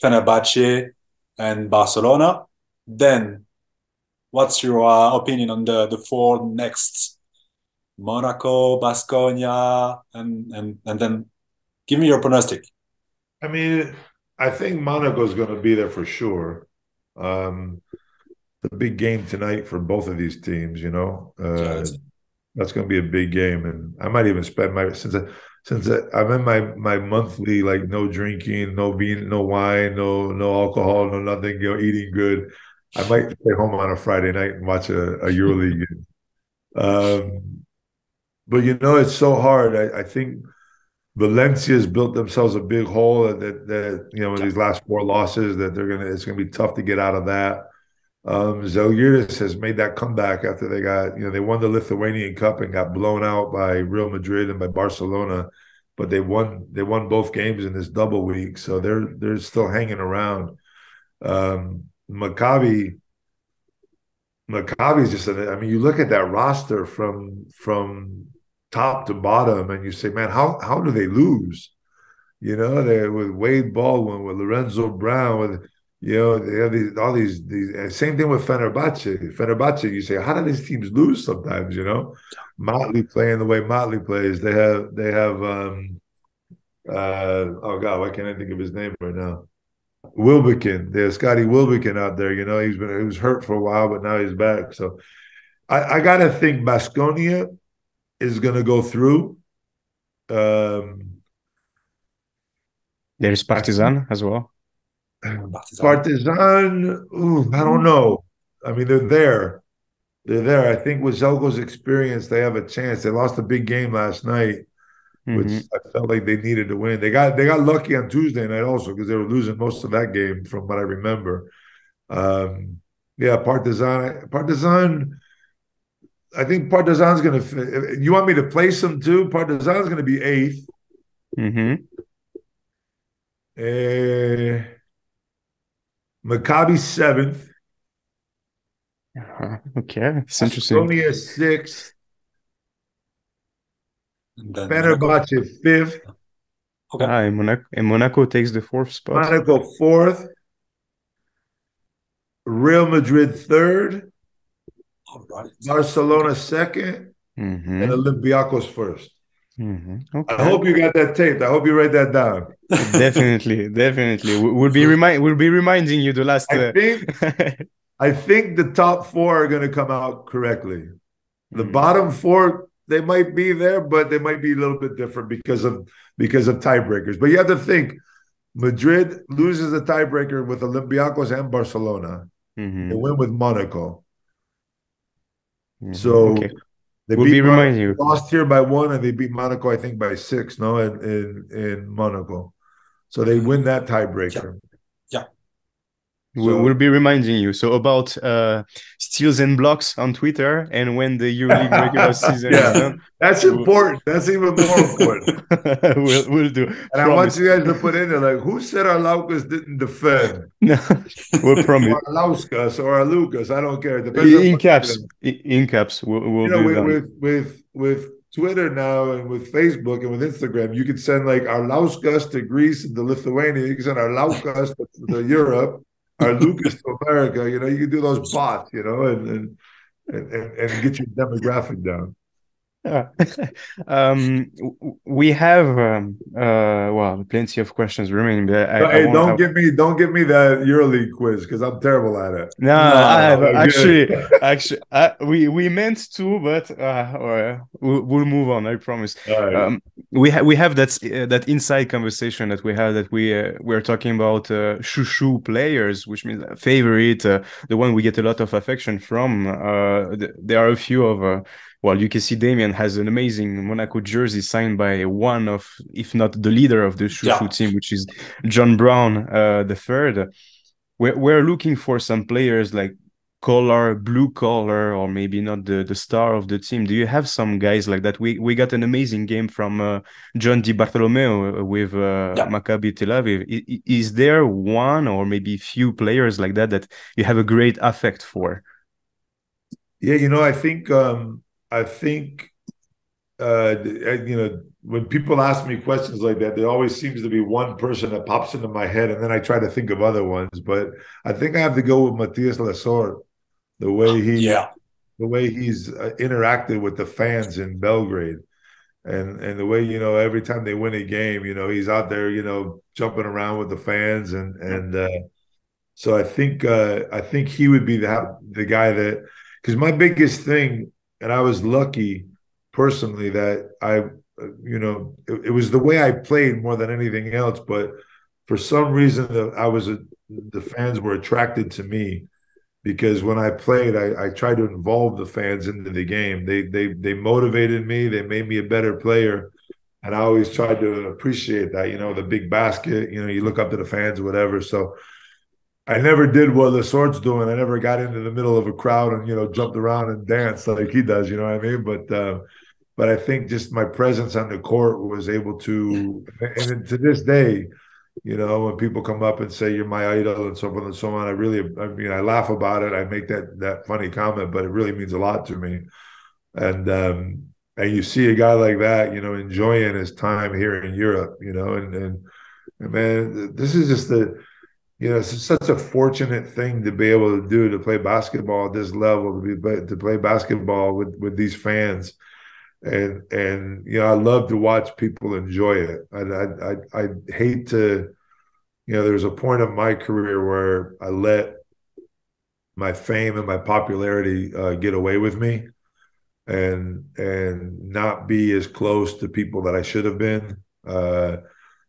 Fenerbahce, and Barcelona. Then, what's your uh, opinion on the the four next? Monaco, Basconia, and and and then give me your prognostic. I mean, I think Monaco is going to be there for sure. Um, the big game tonight for both of these teams, you know. Uh, that's going to be a big game, and I might even spend my since I, since I, I'm in my my monthly like no drinking, no bean, no wine, no no alcohol, no nothing, you know, eating good. I might stay home on a Friday night and watch a, a EuroLeague game. Um, but you know, it's so hard. I, I think Valencia's built themselves a big hole that, that, that you know these last four losses that they're gonna it's gonna be tough to get out of that. Um, Zalgiris has made that comeback after they got you know they won the Lithuanian Cup and got blown out by Real Madrid and by Barcelona, but they won they won both games in this double week, so they're they're still hanging around. Um, Maccabi Maccabi's just I mean you look at that roster from from top to bottom, and you say, man, how how do they lose? You know, they with Wade Baldwin, with Lorenzo Brown, with you know, they have these all these these same thing with Fenerbahce. Fenerbahce, you say, how do these teams lose sometimes? You know, Motley playing the way Motley plays. They have they have um uh oh god, why can't I think of his name right now? Wilbekin. There's Scottie Wilbekin out there. You know, he's been he was hurt for a while, but now he's back. So I, I gotta think Basconia is going to go through. Um, There's Partizan as well. Partizan, Partizan ooh, I don't know. I mean, they're there. They're there. I think with Zeljko's experience, they have a chance. They lost a big game last night, mm-hmm. which I felt like they needed to win. They got they got lucky on Tuesday night also because they were losing most of that game from what I remember. Um, yeah, Partizan. Partizan I think Partizan's going to. You want me to place them too? Partizan's going to be 8th Mm-hmm. Uh, Maccabi seventh. Uh-huh. Okay, it's interesting. Basconia sixth. Fenerbahce fifth. Okay. Ah, and Monaco, and Monaco takes the fourth spot. Monaco fourth. Real Madrid third. Right. Barcelona 2nd mm-hmm. and Olympiacos 1st mm-hmm. okay. I hope you got that taped. I hope you write that down. definitely, definitely. We'll be remind we'll be reminding you the last. I uh... think I think the top four are going to come out correctly. The mm-hmm. bottom four they might be there, but they might be a little bit different because of because of tiebreakers. But you have to think Madrid loses a tiebreaker with Olympiacos and Barcelona. Mm-hmm. They win with Monaco. So okay. They we'll beat be reminding you. lost here by one, and they beat Monaco, I think, by six. No, in in, in Monaco, so they win that tiebreaker. So, we'll be reminding you. So about uh, steals and blocks on Twitter, and when the EuroLeague regular season yeah, is done, that's we'll... important. That's even more important. we'll we'll do. And promise. I want you guys to put in there like, who said Arlauckas didn't defend? No, we'll promise. or Arlauskas or Lucas. I don't care. Depends in caps. In caps. We'll, we'll you know, with, with, with with Twitter now and with Facebook and with Instagram, you can send like Arlauskas to Greece and to Lithuania. You can send to, to Europe or Lucas to America. You know, you can do those bots, you know, and and and, and get your demographic down. um, we have um, uh, well, plenty of questions remaining. But I, hey, I don't have... give me don't give me that EuroLeague quiz because I'm terrible at it. No, no I, actually, actually, I, we we meant to, but uh, we'll, we'll move on. I promise. Right. Um, we have we have that uh, that inside conversation that we had that we uh, we're talking about uh, chouchou players, which means favorite, uh, the one we get a lot of affection from. Uh, th- there are a few of well, you can see Damien has an amazing Monaco jersey signed by one of, if not the leader of the Chouchou yeah. team, which is John Brown uh, the third. We're, we're looking for some players like collar, blue collar, or maybe not the, the star of the team. Do you have some guys like that? We we got an amazing game from uh, John DiBartolomeo uh, with uh, yeah. Maccabi Tel Aviv. Is, is there one or maybe few players like that that you have a great affect for? Yeah, you know, I think um, I think uh, you know when people ask me questions like that, there always seems to be one person that pops into my head, and then I try to think of other ones. But I think I have to go with Mathias Lessort, the way he, yeah, the way he's uh, interacted with the fans in Belgrade, and and the way you know every time they win a game, you know he's out there, you know, jumping around with the fans, and and uh, so I think uh, I think he would be the the guy that because my biggest thing and I was lucky personally that I, you know, it, it, was the way I played more than anything else. But for some reason, the, I was a, the fans were attracted to me because when I played, I, I tried to involve the fans into the game. They they they motivated me. They made me a better player, and I always tried to appreciate that. You know, the big basket. You know, you look up to the fans, whatever. So I never did what Lessort's doing. I never got into the middle of a crowd and you know jumped around and danced like he does. You know what I mean? But uh, but I think just my presence on the court was able to, and to this day, you know, when people come up and say you're my idol and so forth and so on, I really, I mean, I laugh about it. I make that that funny comment, but it really means a lot to me. And um, and you see a guy like that, you know, enjoying his time here in Europe, you know, and and, and man, this is just the you know, it's such a fortunate thing to be able to do to play basketball at this level, to be to play basketball with with these fans, and and you know, I love to watch people enjoy it. I I I, I hate to, you know, there's a point of my career where I let my fame and my popularity uh, get away with me, and and not be as close to people that I should have been. Uh,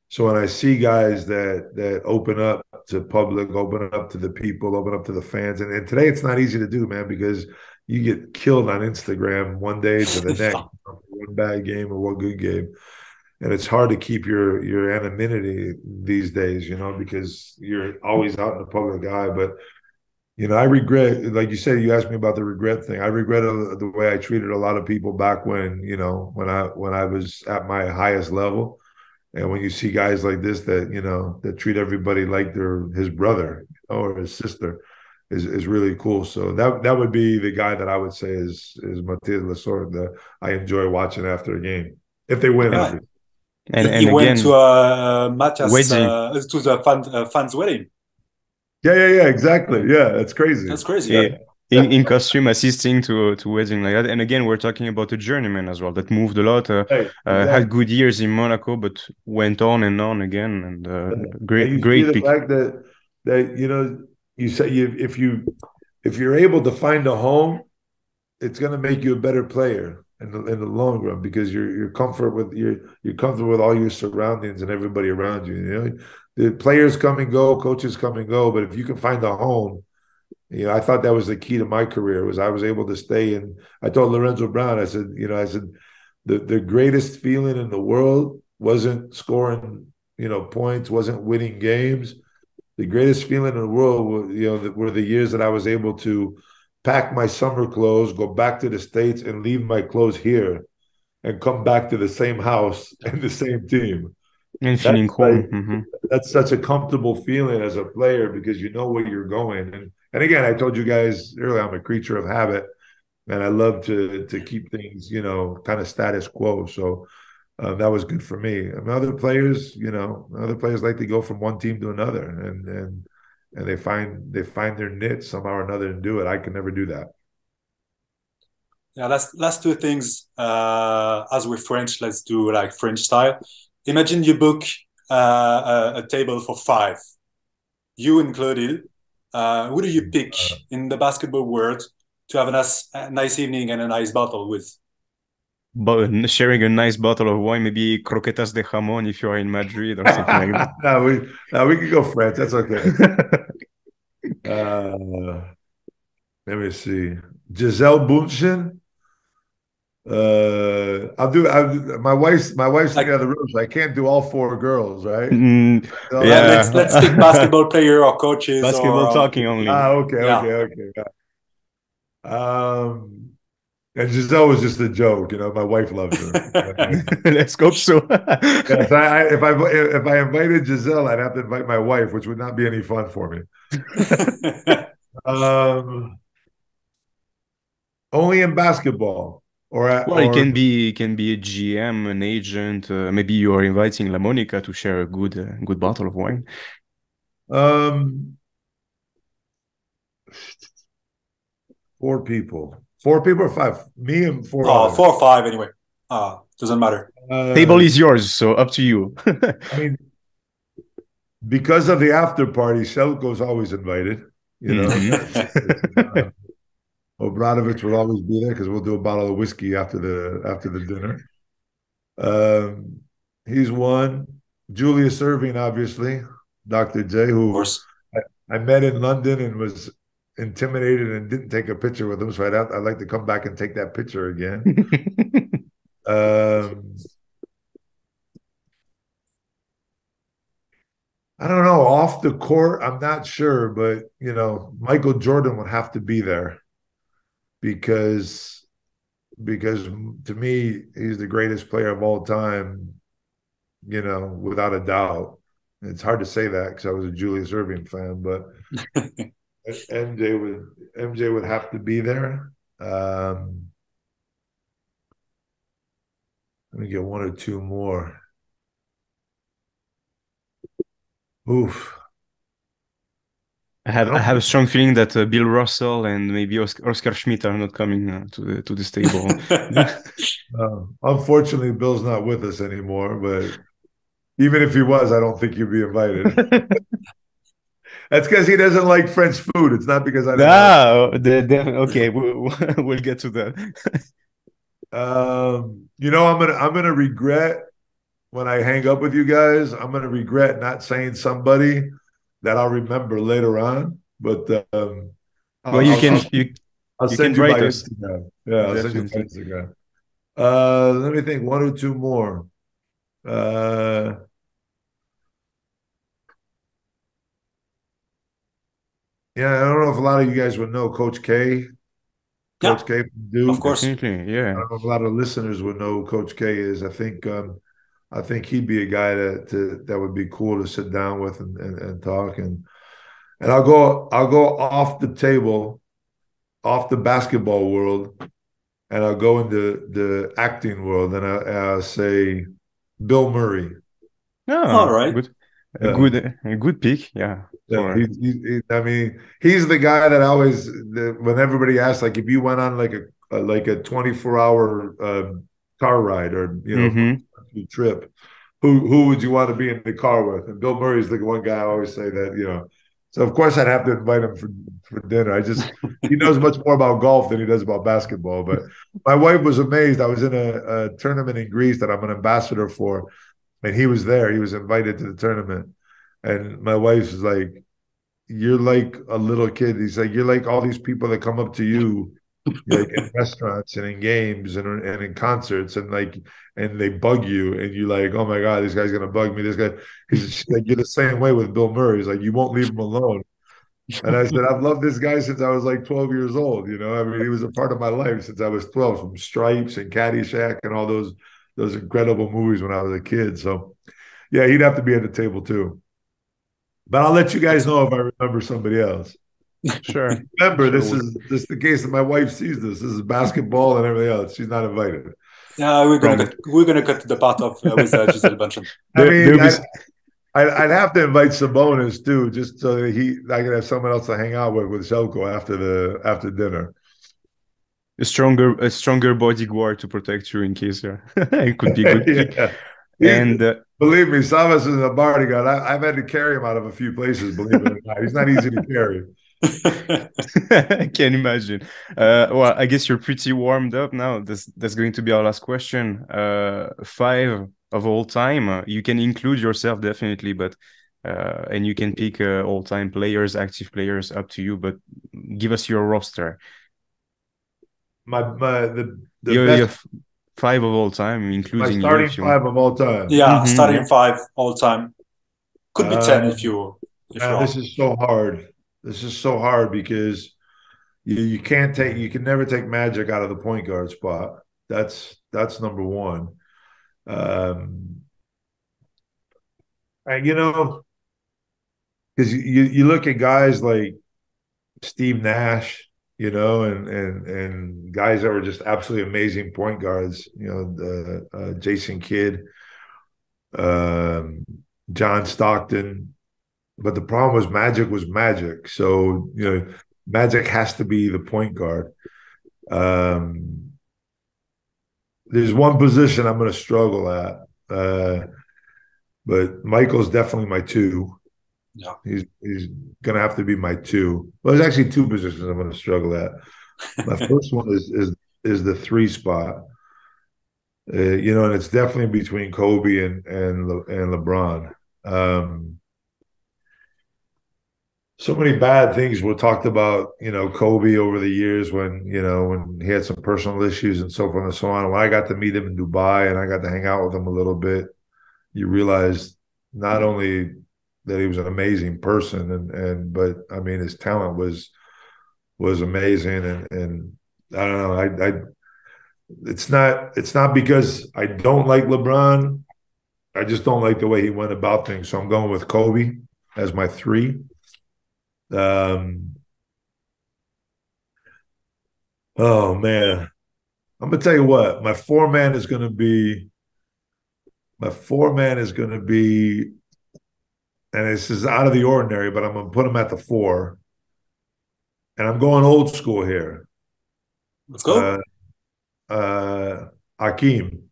so when I see guys that that open up to public, open up to the people, open up to the fans. And, and today it's not easy to do, man, because you get killed on Instagram one day to the next, one bad game or one good game. And it's hard to keep your your anonymity these days, you know, because you're always out in the public eye. But you know, I regret, like you said, you asked me about the regret thing. I regret the way I treated a lot of people back when, you know, when I when I was at my highest level and when you see guys like this that you know that treat everybody like they're his brother you know, or his sister is is really cool. So that that would be the guy that I would say is is Mathias Lessort that I enjoy watching after a game if they win. Yeah. And, and he again, went to uh, Mathias uh, to the fan, uh, fans' wedding. Yeah, yeah, yeah, exactly. Yeah, that's crazy. That's crazy. Yeah. yeah in, in costume assisting to to wedding like that. And again we're talking about a journeyman as well that moved a lot uh, hey, uh, had good years in monaco but went on and on again. And uh, great great the fact that that you know you say you if you if you're able to find a home it's going to make you a better player in the, in the long run because you're you're comfort with you're you're comfortable with all your surroundings and everybody around you you know? The players come and go coaches come and go but if you can find a home you know, I thought that was the key to my career was I was able to stay. And I told Lorenzo Brown, I said, you know, I said, the the greatest feeling in the world wasn't scoring, you know, points, wasn't winning games. The greatest feeling in the world, were, you know, were the years that I was able to pack my summer clothes, go back to the states, and leave my clothes here, and come back to the same house and the same team. And feeling. Like, mm-hmm. That's such a comfortable feeling as a player because you know where you're going and and again, I told you guys earlier, I'm a creature of habit, and I love to to keep things, you know, kind of status quo. So uh, that was good for me. I mean, other players, you know, other players like to go from one team to another, and and and they find they find their niche somehow or another and do it. I can never do that. Yeah, last last two things. Uh, as we're French, let's do like French style. Imagine you book uh, a, a table for five, you included, uh, who do you pick uh, in the basketball world to have a nice, a nice evening and a nice bottle with? But sharing a nice bottle of wine, maybe croquetas de jamón if you're in Madrid or something like that. no, we no, we can go French. That's okay. uh, let me see. Gisele Bündchen Uh, I'll do. I'll, my wife's my wife's in the other room, so I can't do all four girls, right? Mm, So- Yeah. let's let's pick basketball player or coaches. basketball or, um, talking only. Ah, okay, Yeah. okay, okay. yeah. Um, and Gisele was just a joke, you know. My wife loves her. Let's hope so. Yes, I, I, if I if I invited Gisele, I'd have to invite my wife, which would not be any fun for me. Um, only in basketball, or at, Well, it can be it can be a GM, an agent. Uh, maybe you are inviting Lamonica to share a good uh, good bottle of wine. Um, four people. Four people or five? Me and four. oh, others. four or five anyway. Uh, doesn't matter. Uh, Table is yours, so up to you. I mean, because of the after party, Zeljko's always invited. You know, Mhm. Obradovic will always be there because we'll do a bottle of whiskey after the after the dinner. Um, he's one. Julius Erving, obviously, Dr. J, Of who course. I met in London and was intimidated and didn't take a picture with him. So I'd, have, I'd like to come back and take that picture again. Um, I don't know. Off the court, I'm not sure, but you know, Michael Jordan would have to be there because because to me, he's the greatest player of all time. You know, without a doubt. It's hard to say that because I was a Julius Erving fan, but MJ would MJ would have to be there. Um, let me get one or two more. Oof. I have I I have a strong feeling that uh, Bill Russell and maybe Oscar, Oscar Schmidt are not coming uh, to the to this table. Uh, unfortunately, Bill's not with us anymore, but even if he was, I don't think he'd be invited. That's because he doesn't like French food. It's not because I don't. the, the, okay, we'll, we'll get to that. Um, you know, I'm gonna I'm gonna regret when I hang up with you guys. I'm gonna regret not saying somebody that I'll remember later on. But um, well, you I'll- can I'll- you I'll You send can you write by us. Instagram. Yeah, I'll send you by Instagram. Uh, let me think. One or two more. Uh, yeah, I don't know if a lot of you guys would know Coach K. Yeah. Coach K from Duke. Of course. definitely, I yeah. don't know if a lot of listeners would know who Coach K is. I think um, I think he'd be a guy that to, that would be cool to sit down with and, and, and talk and and I'll go I'll go off the table, off the basketball world, and I'll go into the acting world and I, I'll say Bill Murray. Ah, All right. Good, Yeah. a good, a good pick. Yeah. Yeah, he, he, he- I mean, he's the guy that I always the, when everybody asks, like, if you went on like a, a like a twenty four hour um, car ride or you know Mhm. trip, who who would you want to be in the car with? And Bill Murray's the one guy I always say that you know. So of course I'd have to invite him for for dinner. I just he knows much more about golf than he does about basketball. But my wife was amazed. I was in a, a tournament in Greece that I'm an ambassador for, and he was there. He was invited to the tournament, and my wife was like, "You're like a little kid." He's like, "You're like all these people that come up to you." Like in restaurants and in games and, and in concerts and like and they bug you and you like oh my god this guy's gonna bug me this guy he's like you're the same way with Bill Murray. He's like you won't leave him alone. And I said I've loved this guy since I was like 12 years old you know? I mean he was a part of my life since I was 12 from Stripes and Caddyshack and all those those incredible movies when I was a kid. So yeah he'd have to be at the table too. But I'll let you guys know if I remember somebody else Sure. Remember, this is this is the case that my wife sees this. This is basketball and everything else. She's not invited. Yeah, we're gonna From- cut, we're gonna cut to the part of uh, with uh, Gisele Bündchen. I mean, there'll be I, s- I'd, I'd have to invite Sabonis too, just so that he I can have someone else to hang out with with Zeljko after the after dinner. a stronger, a stronger bodyguard to protect you in case uh, it could be good. yeah. And uh, believe me, Savas is a bodyguard. I, I've had to carry him out of a few places. Believe it or not, he's not easy to carry. I can imagine. Uh, well, I guess you're pretty warmed up now. That's that's going to be our last question. Uh, five of all time. Uh, you can include yourself definitely, but uh, and you can pick uh, all time players, active players, up to you. But give us your roster. My my the the You're, best, you're five of all time, including you. starting if you five of all time. Yeah, Mhm, starting yeah. five all time. Could be Uh, ten if you if you this is so hard. This is so hard because you, you can't take you can never take magic out of the point guard spot. That's that's number one. Um and you know because you you look at guys like Steve Nash, you know, and and and guys that were just absolutely amazing point guards, you know, the uh, Jason Kidd, um, John Stockton, but the problem was Magic was Magic. So you know, Magic has to be the point guard. Um, there's one position I'm going to struggle at, uh, but Michael's definitely my two. Yeah. he's he's going to have to be my two. Well, there's actually two positions I'm going to struggle at. My first one is is is the three spot. Uh, you know, and it's definitely between Kobe and and Le, and LeBron. Um, so many bad things were talked about, you know, Kobe over the years when, you know, when he had some personal issues and so forth and so on. When I got to meet him in Dubai and I got to hang out with him a little bit, you realize not only that he was an amazing person and and but I mean his talent was was amazing and and I don't know, I I it's not it's not because I don't like LeBron. I just don't like the way he went about things. So I'm going with Kobe as my three. Um, oh man, I'm gonna tell you what. My four man is gonna be. My four man is gonna be, and this is out of the ordinary, but I'm gonna put him at the four. And I'm going old school here. Let's go. Uh, uh, Hakeem.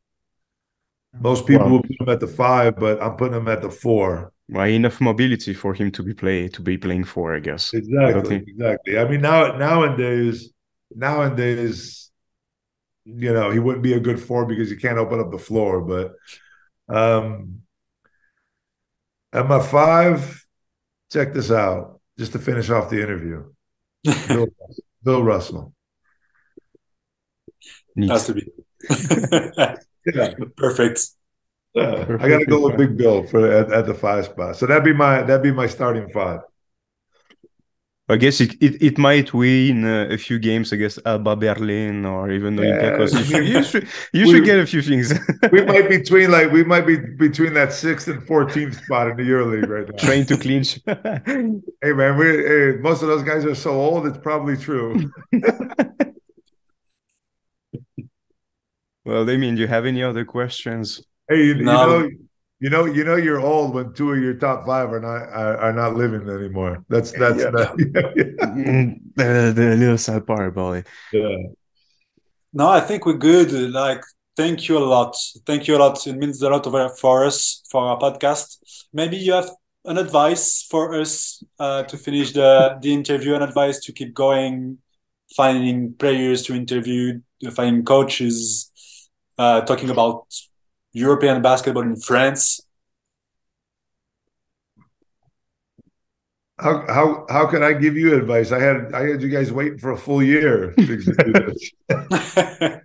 Most people Wow. will put him at the five, but I'm putting him at the four. Well, enough mobility for him to be play to be playing for, I guess. Exactly, Okay. exactly. I mean, now nowadays, nowadays, you know, he wouldn't be a good four because he can't open up the floor. But um at my five, check this out, just to finish off the interview. Bill, Bill Russell. Neat. Has to be. Yeah, Perfect. Yeah. I got to go with Big Bill for at, at the five spot. So that'd be my that'd be my starting five. I guess it, it, it might win uh, a few games against Alba Berlin or even Olympiacos. You should, you should, you should We- get a few things. We might be between like we might be between that sixth and fourteenth spot in the EuroLeague right now. Trying to clinch. Hey man, we hey, most of those guys are so old. It's probably true. well, Damien, do you have any other questions? Hey, you, No. you know, you know, you know, you're old when two of your top five are not are, are not living anymore. That's that's Yeah. that, yeah, Mm, the, the little sad part about it. yeah. No, I think we're good. Like, thank you a lot. Thank you a lot. It means a lot for us for our podcast. Maybe you have an advice for us uh, to finish the the interview. An advice to keep going, finding players to interview, finding coaches, uh, talking about European basketball in France. How how how can I give you advice? I had I had you guys waiting for a full year to do this.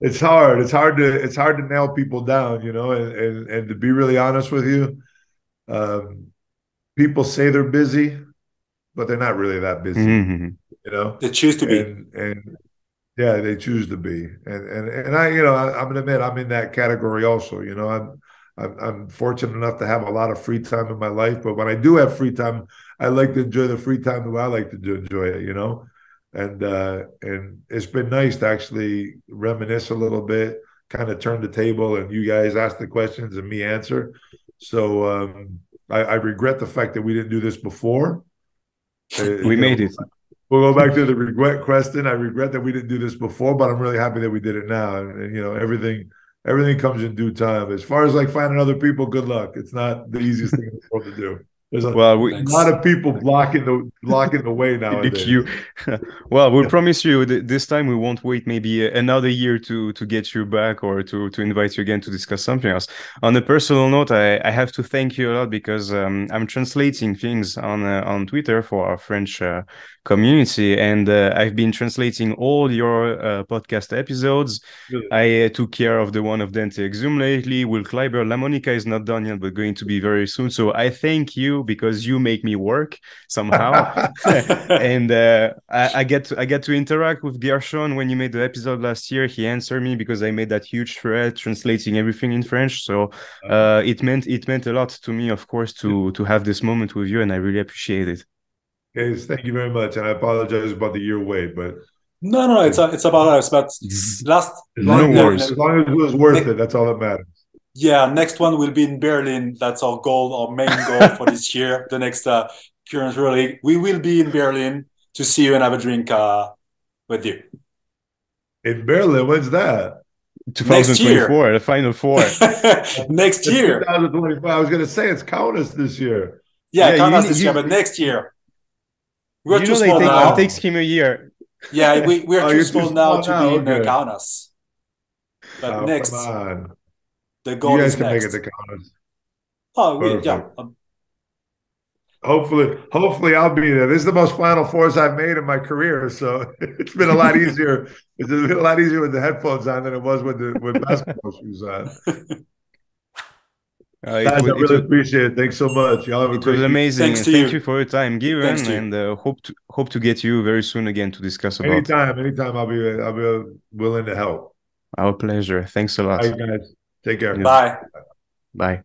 It's hard. It's hard to it's hard to nail people down, you know, and and, and to be really honest with you, um, people say they're busy, but they're not really that busy, Mhm. you know. they choose to be. and and yeah, they choose to be, and and and I, you know, I, I'm gonna admit I'm in that category also. You know, I'm I'm I'm fortunate enough to have a lot of free time in my life, but when I do have free time, I like to enjoy the free time the way I like to do enjoy it. You know, and uh, and it's been nice to actually reminisce a little bit, kind of turn the table, and you guys ask the questions and me answer. So um, I, I regret the fact that we didn't do this before. Uh, We made know, it. We'll go back to the regret question. I regret that we didn't do this before, but I'm really happy that we did it now. And, and, you know, everything everything comes in due time. As far as like finding other people, good luck. It's not the easiest thing in the world to do. There's a, Well, we, a lot of people blocking the blocking the way now. the nowadays. queue. well, we promise you th- this time we won't wait maybe another year to to get you back or to to invite you again to discuss something else. On a personal note, I, I have to thank you a lot because um, I'm translating things on uh, on Twitter for our French uh, community, and uh, I've been translating all your uh, podcast episodes. I uh, took care of the one of Dante Exum lately. Will Clyburn, La Monica is not done yet, but going to be very soon. So I thank you because you make me work somehow and uh, I, I get to, I get to interact with Gershon when you made the episode last year. He answered me because I made that huge thread translating everything in French. So uh, it meant it meant a lot to me, of course, to to have this moment with you, and I really appreciate it. Guys, thank you very much, and I apologize about the year wait, but no, no, no. It's a, it's about us. But last, as No long, worries. as, as long as it was worth it, that's all that matters. yeah, next one will be in Berlin. That's our goal, our main goal for this year. The next uh, current league, we will be in Berlin to see you and have a drink uh, with you. In Berlin, when's that? 2024, the final four. next year, 2025. I was going to say it's Kaunas this year. yeah, Yeah, Kaunas this you- year, but next year. We're you too know, they small take, now. it takes him a year. Yeah, we, we're Oh, too you're too small now to be in okay. Kaunas. But Oh, next, the You goal guys is can make it to Kaunas. oh, we, yeah. Um, Hopefully, hopefully I'll be there. This is the most Final Fours I've made in my career, so it's been a lot easier. It's been a lot easier with the headphones on than it was with the with basketball shoes on. Uh, Guys, was, I really was- appreciate it. Thanks so much. Y'all have a it great was amazing. Thanks and to Thank you. you for your time given, you. and uh, hope to hope to get you very soon again to discuss about Anytime, anytime I'll be I'll be willing to help. our pleasure. Thanks a lot. All right, guys. Take care. Bye. Bye.